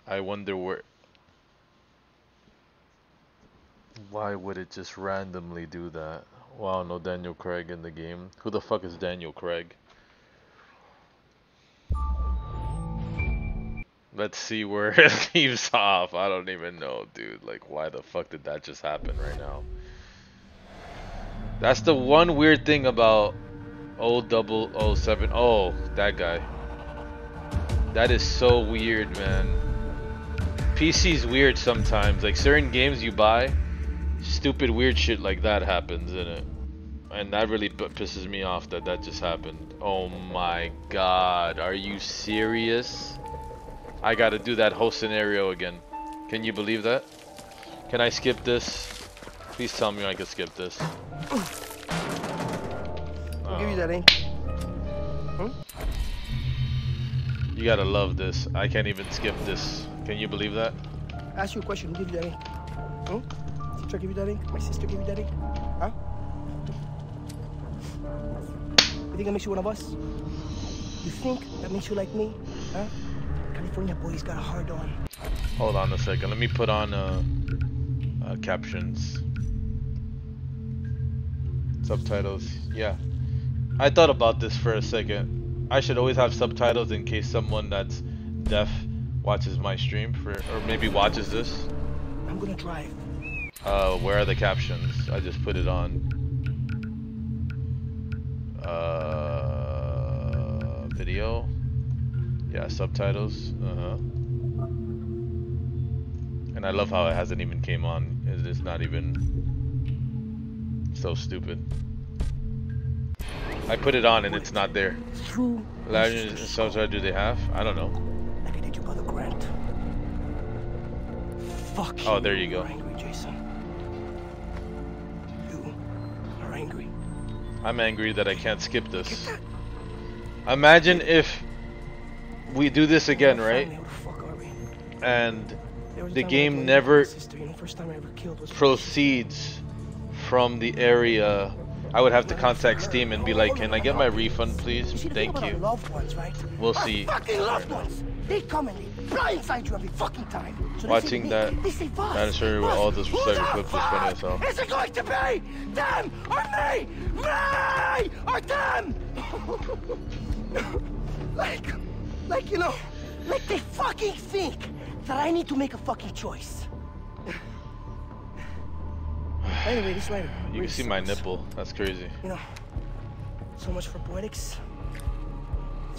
I wonder where. Why would it just randomly do that? Wow, no Daniel Craig in the game. Who the fuck is Daniel Craig? Let's see where it leaves off. I don't even know, dude. Like, why the fuck did that just happen right now? That's the one weird thing about 0007. Oh, that guy. That is so weird, man. PC's weird sometimes. Like, certain games you buy, stupid weird shit like that happens in it. And that really pisses me off that that just happened. Oh my god. Are you serious? I gotta do that whole scenario again. Can you believe that? Can I skip this? Please tell me I can skip this. I'll give you that ink. You gotta love this. I can't even skip this. Can you believe that? Ask you a question. Who gave you that ink? Hmm? Teacher give you that ink? My sister gave you that ink? Huh? You think that makes you one of us? You think that makes you like me? Huh? California boys got a hard on. Hold on a second. Let me put on uh, uh, captions. Subtitles. Yeah. I thought about this for a second. I should always have subtitles in case someone that's deaf watches my stream for or maybe watches this. I'm gonna drive. Uh, where are the captions? I just put it on. Uh, video. Yeah, subtitles. Uh huh. And I love how it hasn't even came on. It's not even so stupid. I put it on and it's not there. And subtitle do they have? I don't know. Like I did your brother Grant. Fuck Oh, there you go. I'm angry that I can't skip this. Imagine if we do this again, right? Family, who the fuck are we? And There was a the time when I game never my sister, you know, first time I ever killed was proceeds from the area, I would have to contact Steam and be like, "Can I get my refund, please? You see, the Thank you." our loved ones, right? We'll see. fucking loved ones. They come and blindside you every fucking time. So they say to Watching that they say, "Vaas, Madison with all this who recycled clips was funny as hell. Is it going to be them or me? Me or them? like, like you know, like they fucking think that I need to make a fucking choice. anyway, this later. You can see my nipple. That's crazy. You know, so much for poetics.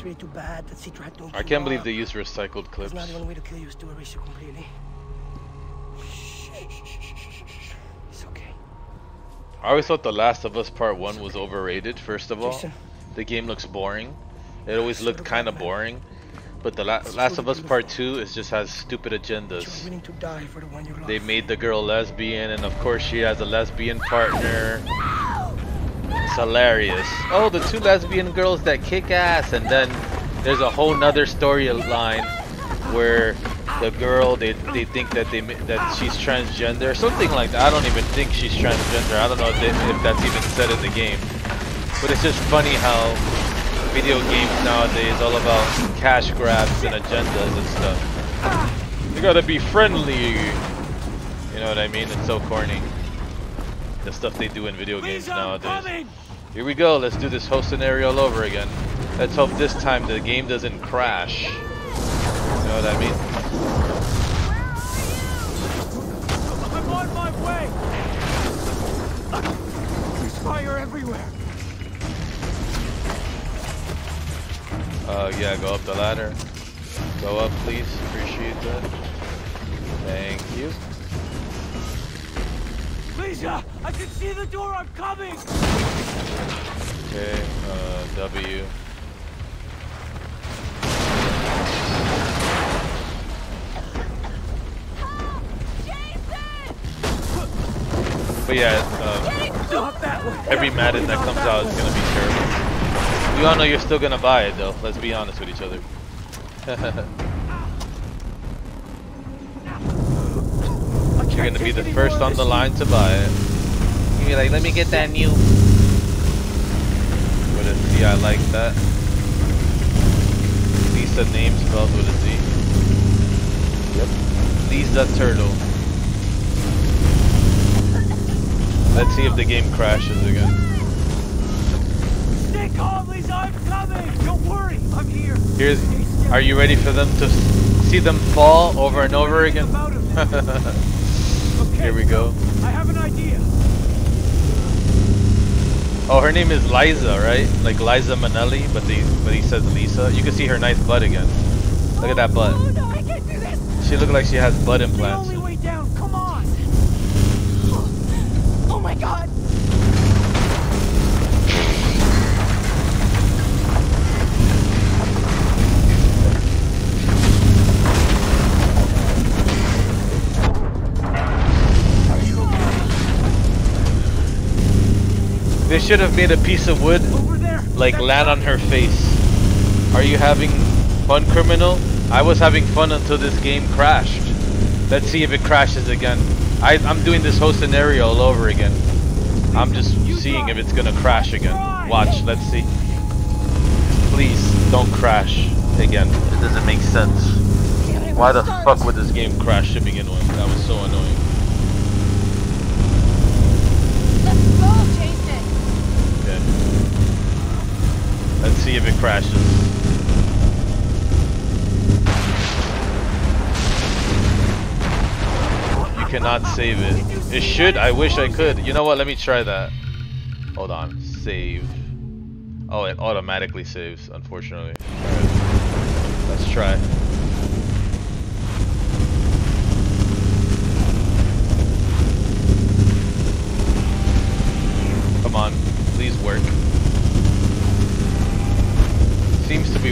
It's really too bad that to. I can't believe they used recycled clips. It's not the only way to kill you is to erase you completely. It's okay. I always thought The Last of Us Part 1 was overrated, first of all. Jason. The game looks boring. It always looked kind of boring. But The La Last of Us Part 2 is just has stupid agendas. willing to die for the one you love. They made the girl lesbian, and of course she has a lesbian partner. It's hilarious. Oh, the two lesbian girls that kick ass, and then there's a whole nother storyline where the girl they they think that they that she's transgender, something like that. I don't even think she's transgender. I don't know if, they, if that's even said in the game. But it's just funny how video games nowadays all about cash grabs and agendas and stuff. You gotta be friendly. You know what I mean? It's so corny. The stuff they do in video games nowadays. Here we go. Let's do this whole scenario all over again. Let's hope this time the game doesn't crash. You know what I mean? I'm on my way! There's fire everywhere! Uh, yeah, go up the ladder. Go up, please. Appreciate that. Thank you. Lisa! I can see the door! I'm coming! Okay, uh, W. But yeah, um, Not that way! every Madden that comes out is gonna be terrible. We all know you're still gonna buy it though. Let's be honest with each other. you're gonna be the first on the line to buy it. You're be like, let me get that new. With a Z, I like that. Lisa name spelled with a Z. Yep. Lisa Turtle. Let's see if the game crashes again. Stay calm, Lisa! I'm coming! Don't worry! I'm here! Here's. Are you ready for them to see them fall over and over again? Here we go. I have an idea! Oh, her name is Liza, right? Like Liza Minnelli, but they but he says Lisa. You can see her nice butt again. Look at that butt. Oh no, I can't do this! She look like she has butt implants. They should have made a piece of wood like land on her face. Are you having fun, criminal? I was having fun until this game crashed. Let's see if it crashes again. I, I'm doing this whole scenario all over again. I'm just seeing if it's gonna crash again. Watch, let's see. Please don't crash again. It doesn't make sense. Why the fuck would this game crash to begin with? That was so annoying. Let's go, Jason! Okay. Let's see if it crashes. You cannot save it. It should. I wish I could. You know what? Let me try that. Hold on. Save. Oh, it automatically saves, unfortunately. Alright. Let's try.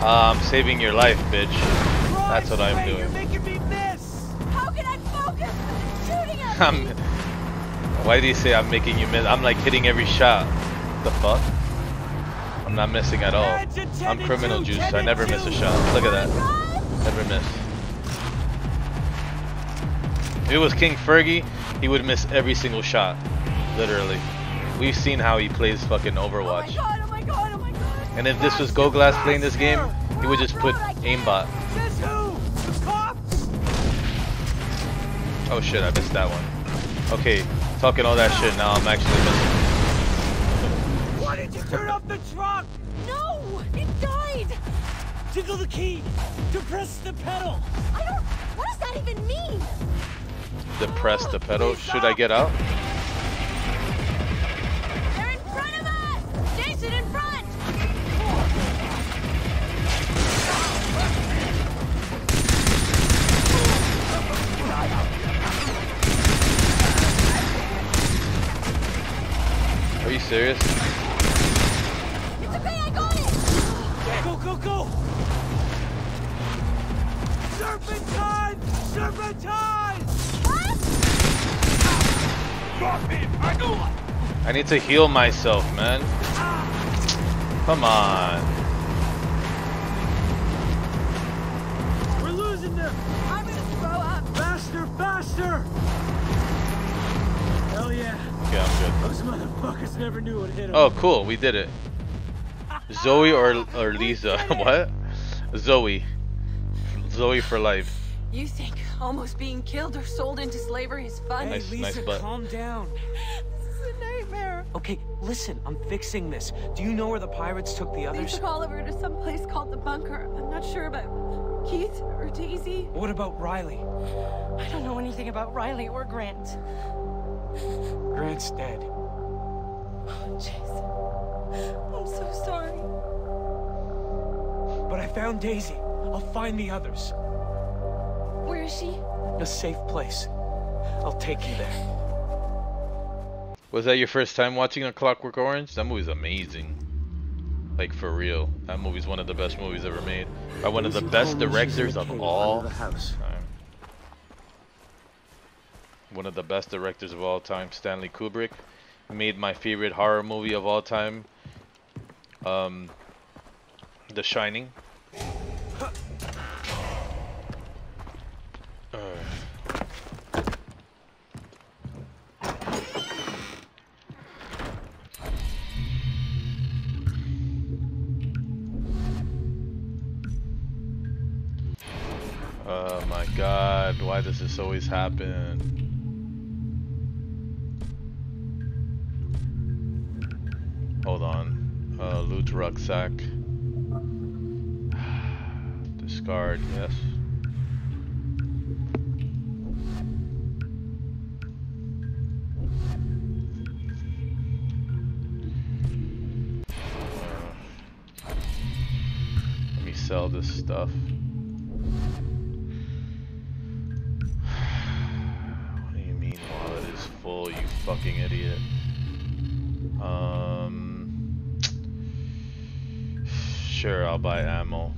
Uh, I'm saving your life, bitch. That's what I'm doing. making me miss! How can I focus? Shooting at I'm. Why do you say I'm making you miss? I'm like hitting every shot. The fuck? I'm not missing at all. I'm criminal juice. I never miss a shot. Look at that. Never miss. If it was King Fergie, he would miss every single shot. Literally. We've seen how he plays fucking Oh Overwatch. And if this was Go Glass playing this game, he would just put aimbot. Says who? The cops? Oh shit, I missed that one. Okay, talking all that shit now, I'm actually missing. Why did you turn off the truck? No! It died! Jiggle the key! To press the pedal! I don't... What does that even mean? Depress the pedal. Should I get out? To heal myself, man. Come on. We're losing them! I'm gonna throw up! Faster, faster! Hell yeah. Okay, I'm good. Those motherfuckers never knew what hit them. Oh, cool, we did it. Zoe or or Lisa? what? Zoe. Zoe for life. You think almost being killed or sold into slavery is fun? Nice, Lisa, nice butt. calm down. Okay, listen, I'm fixing this. Do you know where the pirates took the others? They took Oliver to some place called the bunker. I'm not sure about Keith or Daisy. What about Riley? I don't know anything about Riley or Grant. Grant's dead. Oh, Jason, I'm so sorry. But I found Daisy. I'll find the others. Where is she? A safe place. I'll take you there. Was that your first time watching A Clockwork Orange? That movie's amazing. Like for real. That movie's one of the best movies ever made. By one of the best directors of all time. One of the best directors of all time, Stanley Kubrick. Made my favorite horror movie of all time. Um The Shining. Why does this always happen? Hold on. Uh, loot rucksack. Discard, yes. Uh, let me sell this stuff. Full, you fucking idiot? Um, sure, I'll buy ammo.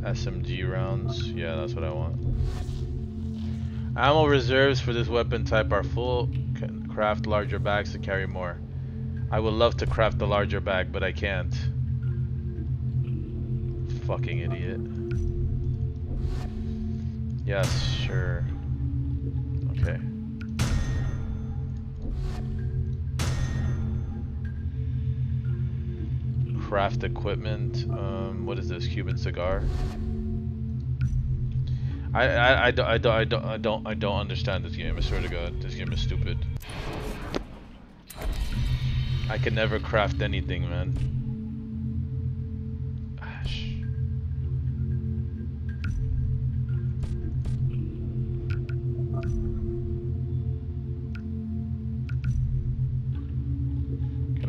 SMG rounds, yeah, that's what I want. Ammo reserves for this weapon type are full. Can craft larger bags to carry more. I would love to craft the larger bag, but I can't. Fucking idiot. Yes, sure. Okay. Craft equipment. Um, what is this? Cuban cigar. I I I don't I don't I don't I don't I don't understand this game. I swear to God, this game is stupid. I can never craft anything, man.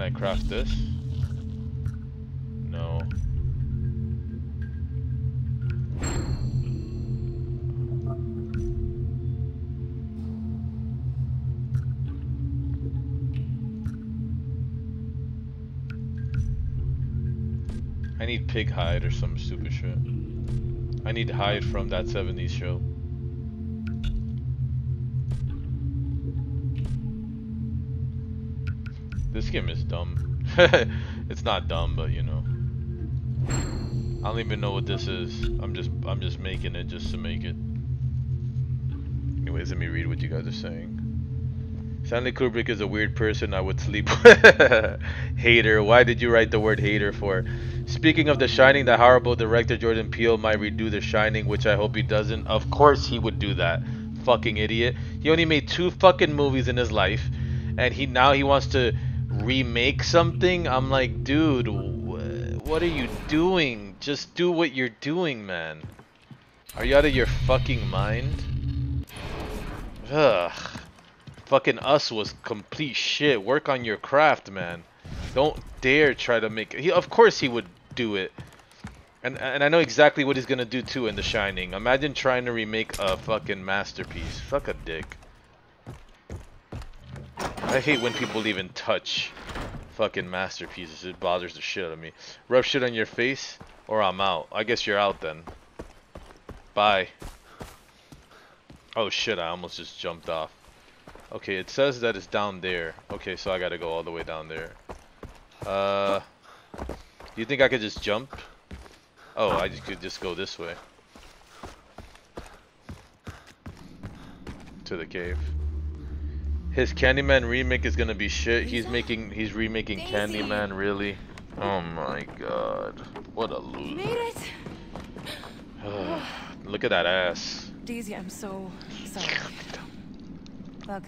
I craft this? No. I need pig hide or some stupid shit. I need hide from that 70s show. This game is dumb. it's not dumb, but you know. I don't even know what this is. I'm just I'm just making it just to make it. Anyways, let me read what you guys are saying. Stanley Kubrick is a weird person I would sleep with. hater. Why did you write the word hater for? Speaking of The Shining, the horrible director Jordan Peele might redo The Shining, which I hope he doesn't. Of course he would do that. Fucking idiot. He only made two fucking movies in his life, and he now he wants to remake something. I'm like, dude, wh- what are you doing? Just do what you're doing, man. Are you out of your fucking mind? Ugh. Fucking us was complete shit. Work on your craft, man. Don't dare try to make it. he of course he would do it. And and I know exactly what he's gonna do too in The Shining. Imagine trying to remake a fucking masterpiece. Fuck a dick. I hate when people even touch fucking masterpieces. It bothers the shit out of me. Rub shit on your face or I'm out. I guess you're out then. Bye. Oh shit, I almost just jumped off. Okay, it says that it's down there. Okay, so I gotta go all the way down there. Uh, Do you think I could just jump? Oh, I just could just go this way. To the cave. His Candyman remake is gonna be shit. He's making, he's remaking Candyman, really? Oh my god. What a loser. Look at that ass. Daisy, I'm so sorry. Look,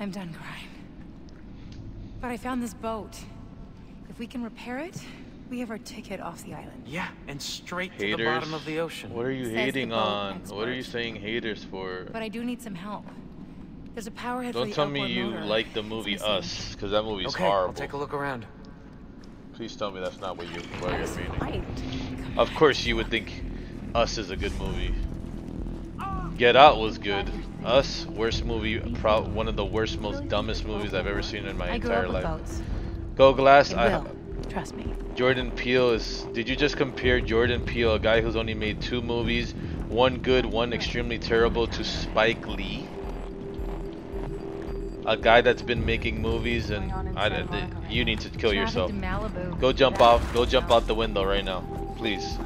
I'm done crying. But I found this boat. If we can repair it, we have our ticket off the island. Yeah, and straight to the bottom of the ocean. What are you Says hating on? expert. What are you saying haters for? But I do need some help. There's a power head Don't tell me you motor. like the movie. Us, because that movie's Okay, I'll take a look around. Please tell me that's not what you what That's you're meaning. right. Of course you would think Us is a good movie. Get Out was good. Us, worst movie, pro one of the worst, most dumbest movies I've ever seen in my I grew entire up with life. boats. Go Glass, It I will. Trust me. Jordan Peele is. Did you just compare Jordan Peele, a guy who's only made two movies, one good, one extremely terrible, to Spike Lee? A guy that's been making movies and I, you need to kill yourself. Go jump off. Go jump out the window right now, please.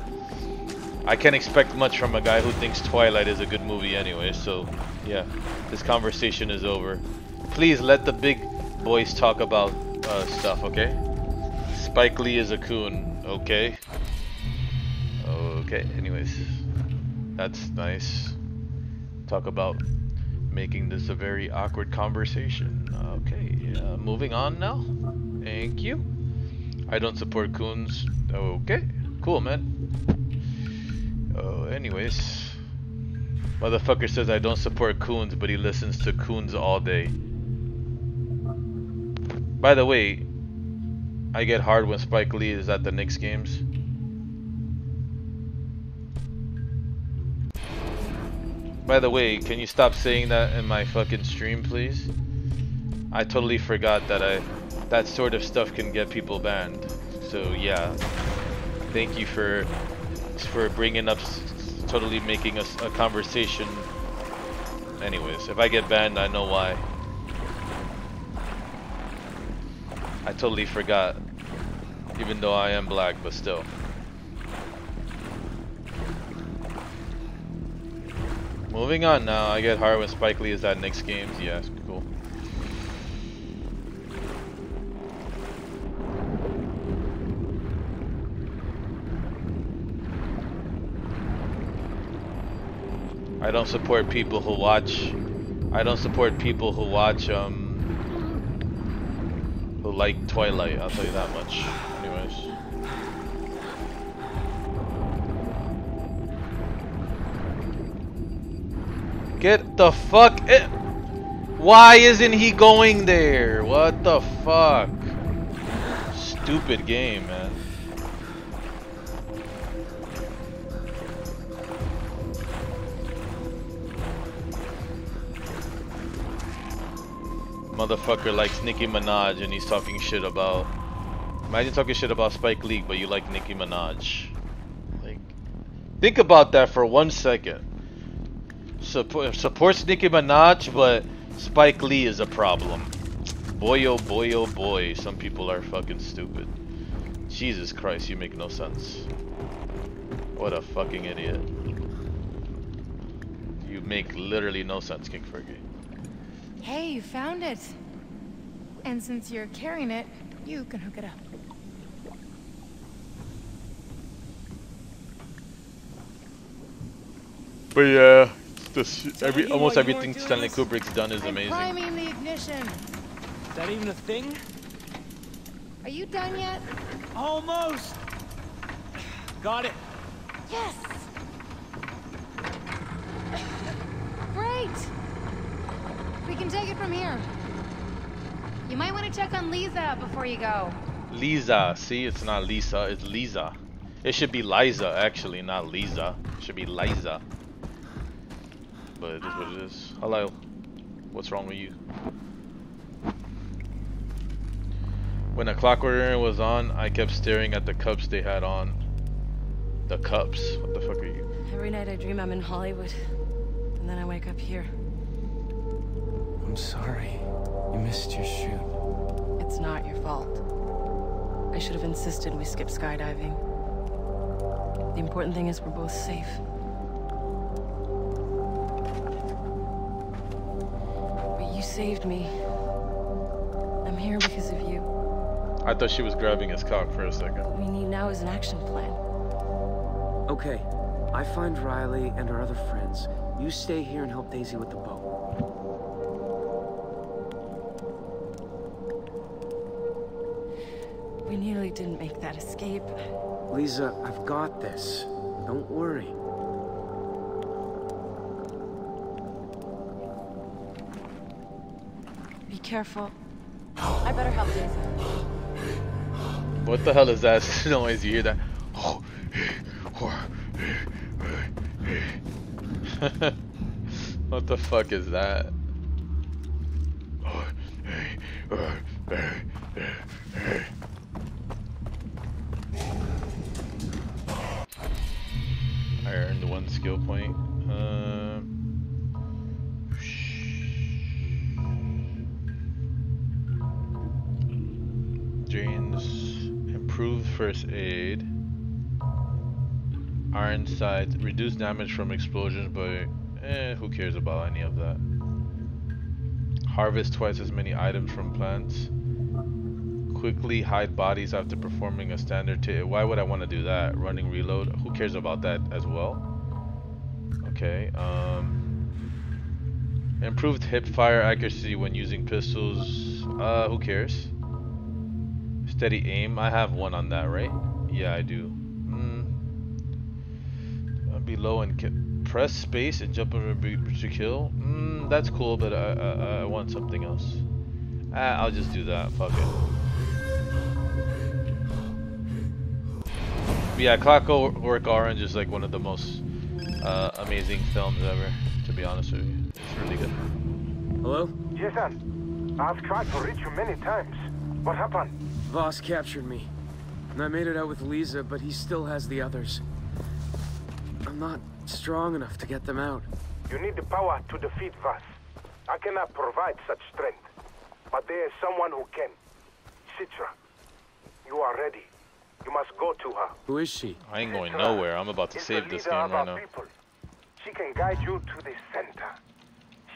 I can't expect much from a guy who thinks Twilight is a good movie anyway. So, yeah, this conversation is over. Please let the big boys talk about uh, stuff, okay? Spike Lee is a coon, okay? Okay. Anyways, that's nice. Talk about making this a very awkward conversation. Okay, uh, moving on now. Thank you. I don't support coons. Okay, cool, man. Oh, anyways. Motherfucker says I don't support coons, but he listens to coons all day. By the way, I get hard when Spike Lee is at the Knicks games. By the way, can you stop saying that in my fucking stream, please? I totally forgot that I that sort of stuff can get people banned. So yeah, thank you for for bringing up, totally making us a conversation. Anyways, if I get banned, I know why. I totally forgot, even though I am black, but still. Moving on now, I get hard when Spike Lee is at Knicks games. Yeah, cool. I don't support people who watch. I don't support people who watch um who like Twilight. I'll tell you that much. Get the fuck Why isn't he going there? What the fuck? Stupid game, man. Motherfucker likes Nicki Minaj and he's talking shit about Imagine talking shit about Spike Lee, but you like Nicki Minaj. Like, think about that for one second. Support, supports Nicki Minaj, but Spike Lee is a problem. Boy oh boy oh boy, some people are fucking stupid. Jesus Christ, you make no sense. What a fucking idiot. You make literally no sense, King Fergie. Hey, you found it. And since you're carrying it, you can hook it up. But yeah, this every almost everything Stanley Kubrick's done is amazing. Priming the ignition. Is that even a thing? Are you done yet? Almost. Got it. Yes. Great. We can take it from here. You might want to check on Lisa before you go. Lisa, see, it's not Lisa, it's Lisa. It should be Liza, actually, not Lisa. It should be Liza. But it is what it ah. is. Hello. What's wrong with you? When the Clockwork was on, I kept staring at the cups they had on. The cups? What the fuck are you? Every night I dream I'm in Hollywood. And then I wake up here. I'm sorry. You missed your shoot. It's not your fault. I should have insisted we skip skydiving. The important thing is we're both safe. Saved me. I'm here because of you. I thought she was grabbing his cock for a second. What we need now is an action plan. Okay, I find Riley and our other friends. You stay here and help Daisy with the boat. We nearly didn't make that escape. Lisa, I've got this. Don't worry. Careful. I better help Daisy. What the hell is that noise? You hear that? what the fuck is that? I earned one skill point. Drains improved first aid. Iron sights reduce damage from explosions, but eh, who cares about any of that? Harvest twice as many items from plants. Quickly hide bodies after performing a standard to Why would I want to do that? Running reload. Who cares about that as well? Okay. Um, improved hip fire accuracy when using pistols. Uh, who cares? Steady aim. I have one on that, right? Yeah, I do. Mm. Below and press space and jump over to kill. Mm, that's cool, but I, I, I want something else. Ah, I'll just do that. Fuck it. But yeah, Clockwork Orange is like one of the most uh, amazing films ever. To be honest with you, it's really good. Hello? Jason, I've tried to reach you many times. What happened? Vaas captured me. And I made it out with Lisa, but he still has the others. I'm not strong enough to get them out. You need the power to defeat Vaas. I cannot provide such strength. But there is someone who can. Citra. You are ready. You must go to her. Who is she? I ain't going nowhere. I'm about to save the this leader game of right our now. people. She can guide you to the center.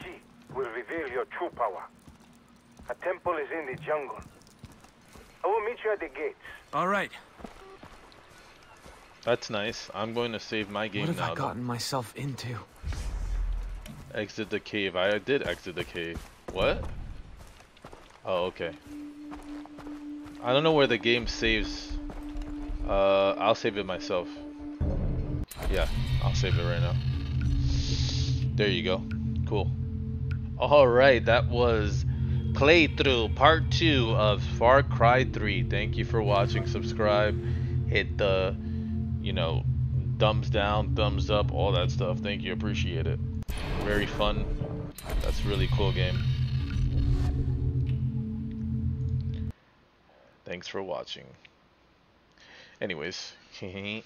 She will reveal your true power. A temple is in the jungle. I will meet you at the gates. All right. That's nice. I'm going to save my game now. What have now. I gotten myself into? Exit the cave. I did exit the cave. What? Oh, okay. I don't know where the game saves. Uh, I'll save it myself. Yeah, I'll save it right now. There you go. Cool. Alright, that was playthrough part 2 of Far Cry 3. Thank you for watching. Subscribe. Hit the, you know, thumbs down, thumbs up, all that stuff. Thank you. Appreciate it. Very fun. That's really cool game. Thanks for watching. Anyways,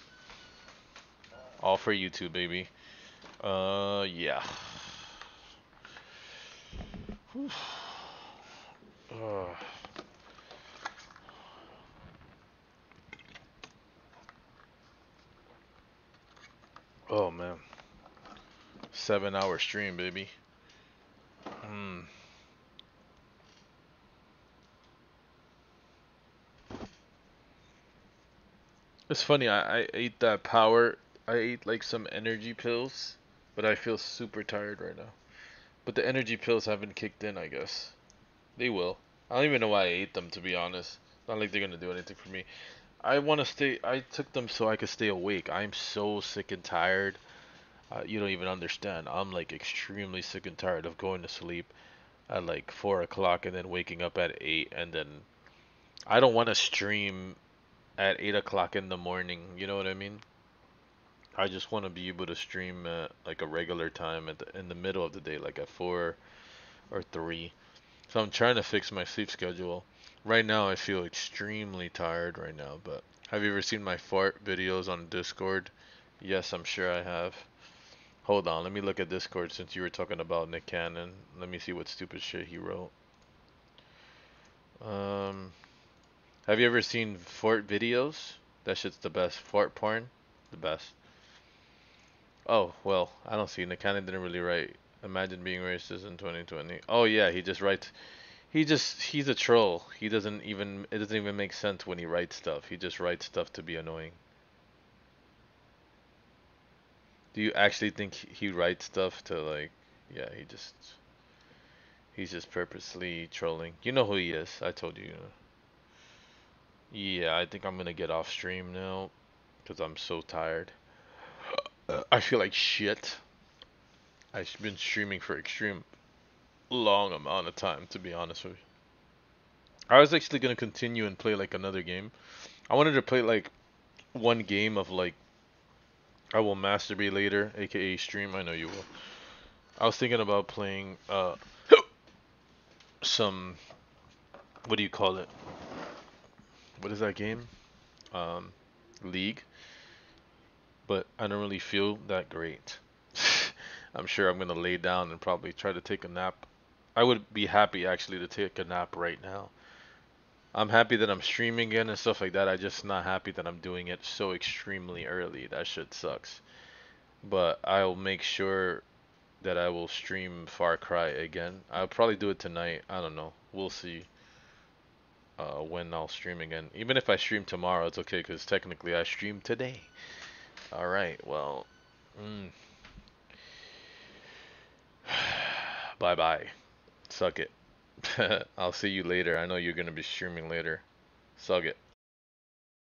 all for YouTube, baby. Uh, yeah. Oh man. Seven hour stream, baby. Hmm. It's funny, I, I ate that power, I ate like some energy pills, but I feel super tired right now. But the energy pills haven't kicked in, I guess. They will. I don't even know why I ate them, to be honest. Not like they're gonna do anything for me. I want to stay. I took them so I could stay awake. I'm so sick and tired. Uh, you don't even understand. I'm like extremely sick and tired of going to sleep at like four o'clock and then waking up at eight, and then I don't want to stream at eight o'clock in the morning. You know what I mean? I just want to be able to stream at like a regular time at the, in the middle of the day, like at four or three. So I'm trying to fix my sleep schedule. Right now I feel extremely tired right now, but have you ever seen my fart videos on Discord? Yes, I'm sure I have. Hold on, let me look at Discord since you were talking about Nick Cannon. Let me see what stupid shit he wrote. Um, have you ever seen fart videos? That shit's the best. Fart porn? The best. Oh, well, I don't see. Nick Cannon didn't really write. Imagine being racist in 2020. Oh yeah, he just writes he just he's a troll. He doesn't even it doesn't even make sense when he writes stuff. He just writes stuff to be annoying. Do you actually think he writes stuff to like yeah, he just he's just purposely trolling. You know who he is. I told you. Yeah, I think I'm to get off stream now cuz I'm so tired. I feel like shit. I've been streaming for extreme long amount of time, to be honest with you. I was actually gonna continue and play like another game. I wanted to play like one game of like I will masturbate later, aka stream. I know you will. I was thinking about playing uh some what do you call it? What is that game? Um, League. But I don't really feel that great. I'm sure I'm gonna lay down and probably try to take a nap I would be happy actually to take a nap right now. I'm happy that I'm streaming again and stuff like that. I just not happy that I'm doing it so extremely early. That shit sucks. But I'll make sure that I will stream Far Cry again. I'll probably do it tonight. I don't know. We'll see uh, when I'll stream again. Even if I stream tomorrow, it's okay because technically I streamed today. Alright, well. Mm. bye bye. Suck it. I'll see you later. I know you're going to be streaming later. Suck it.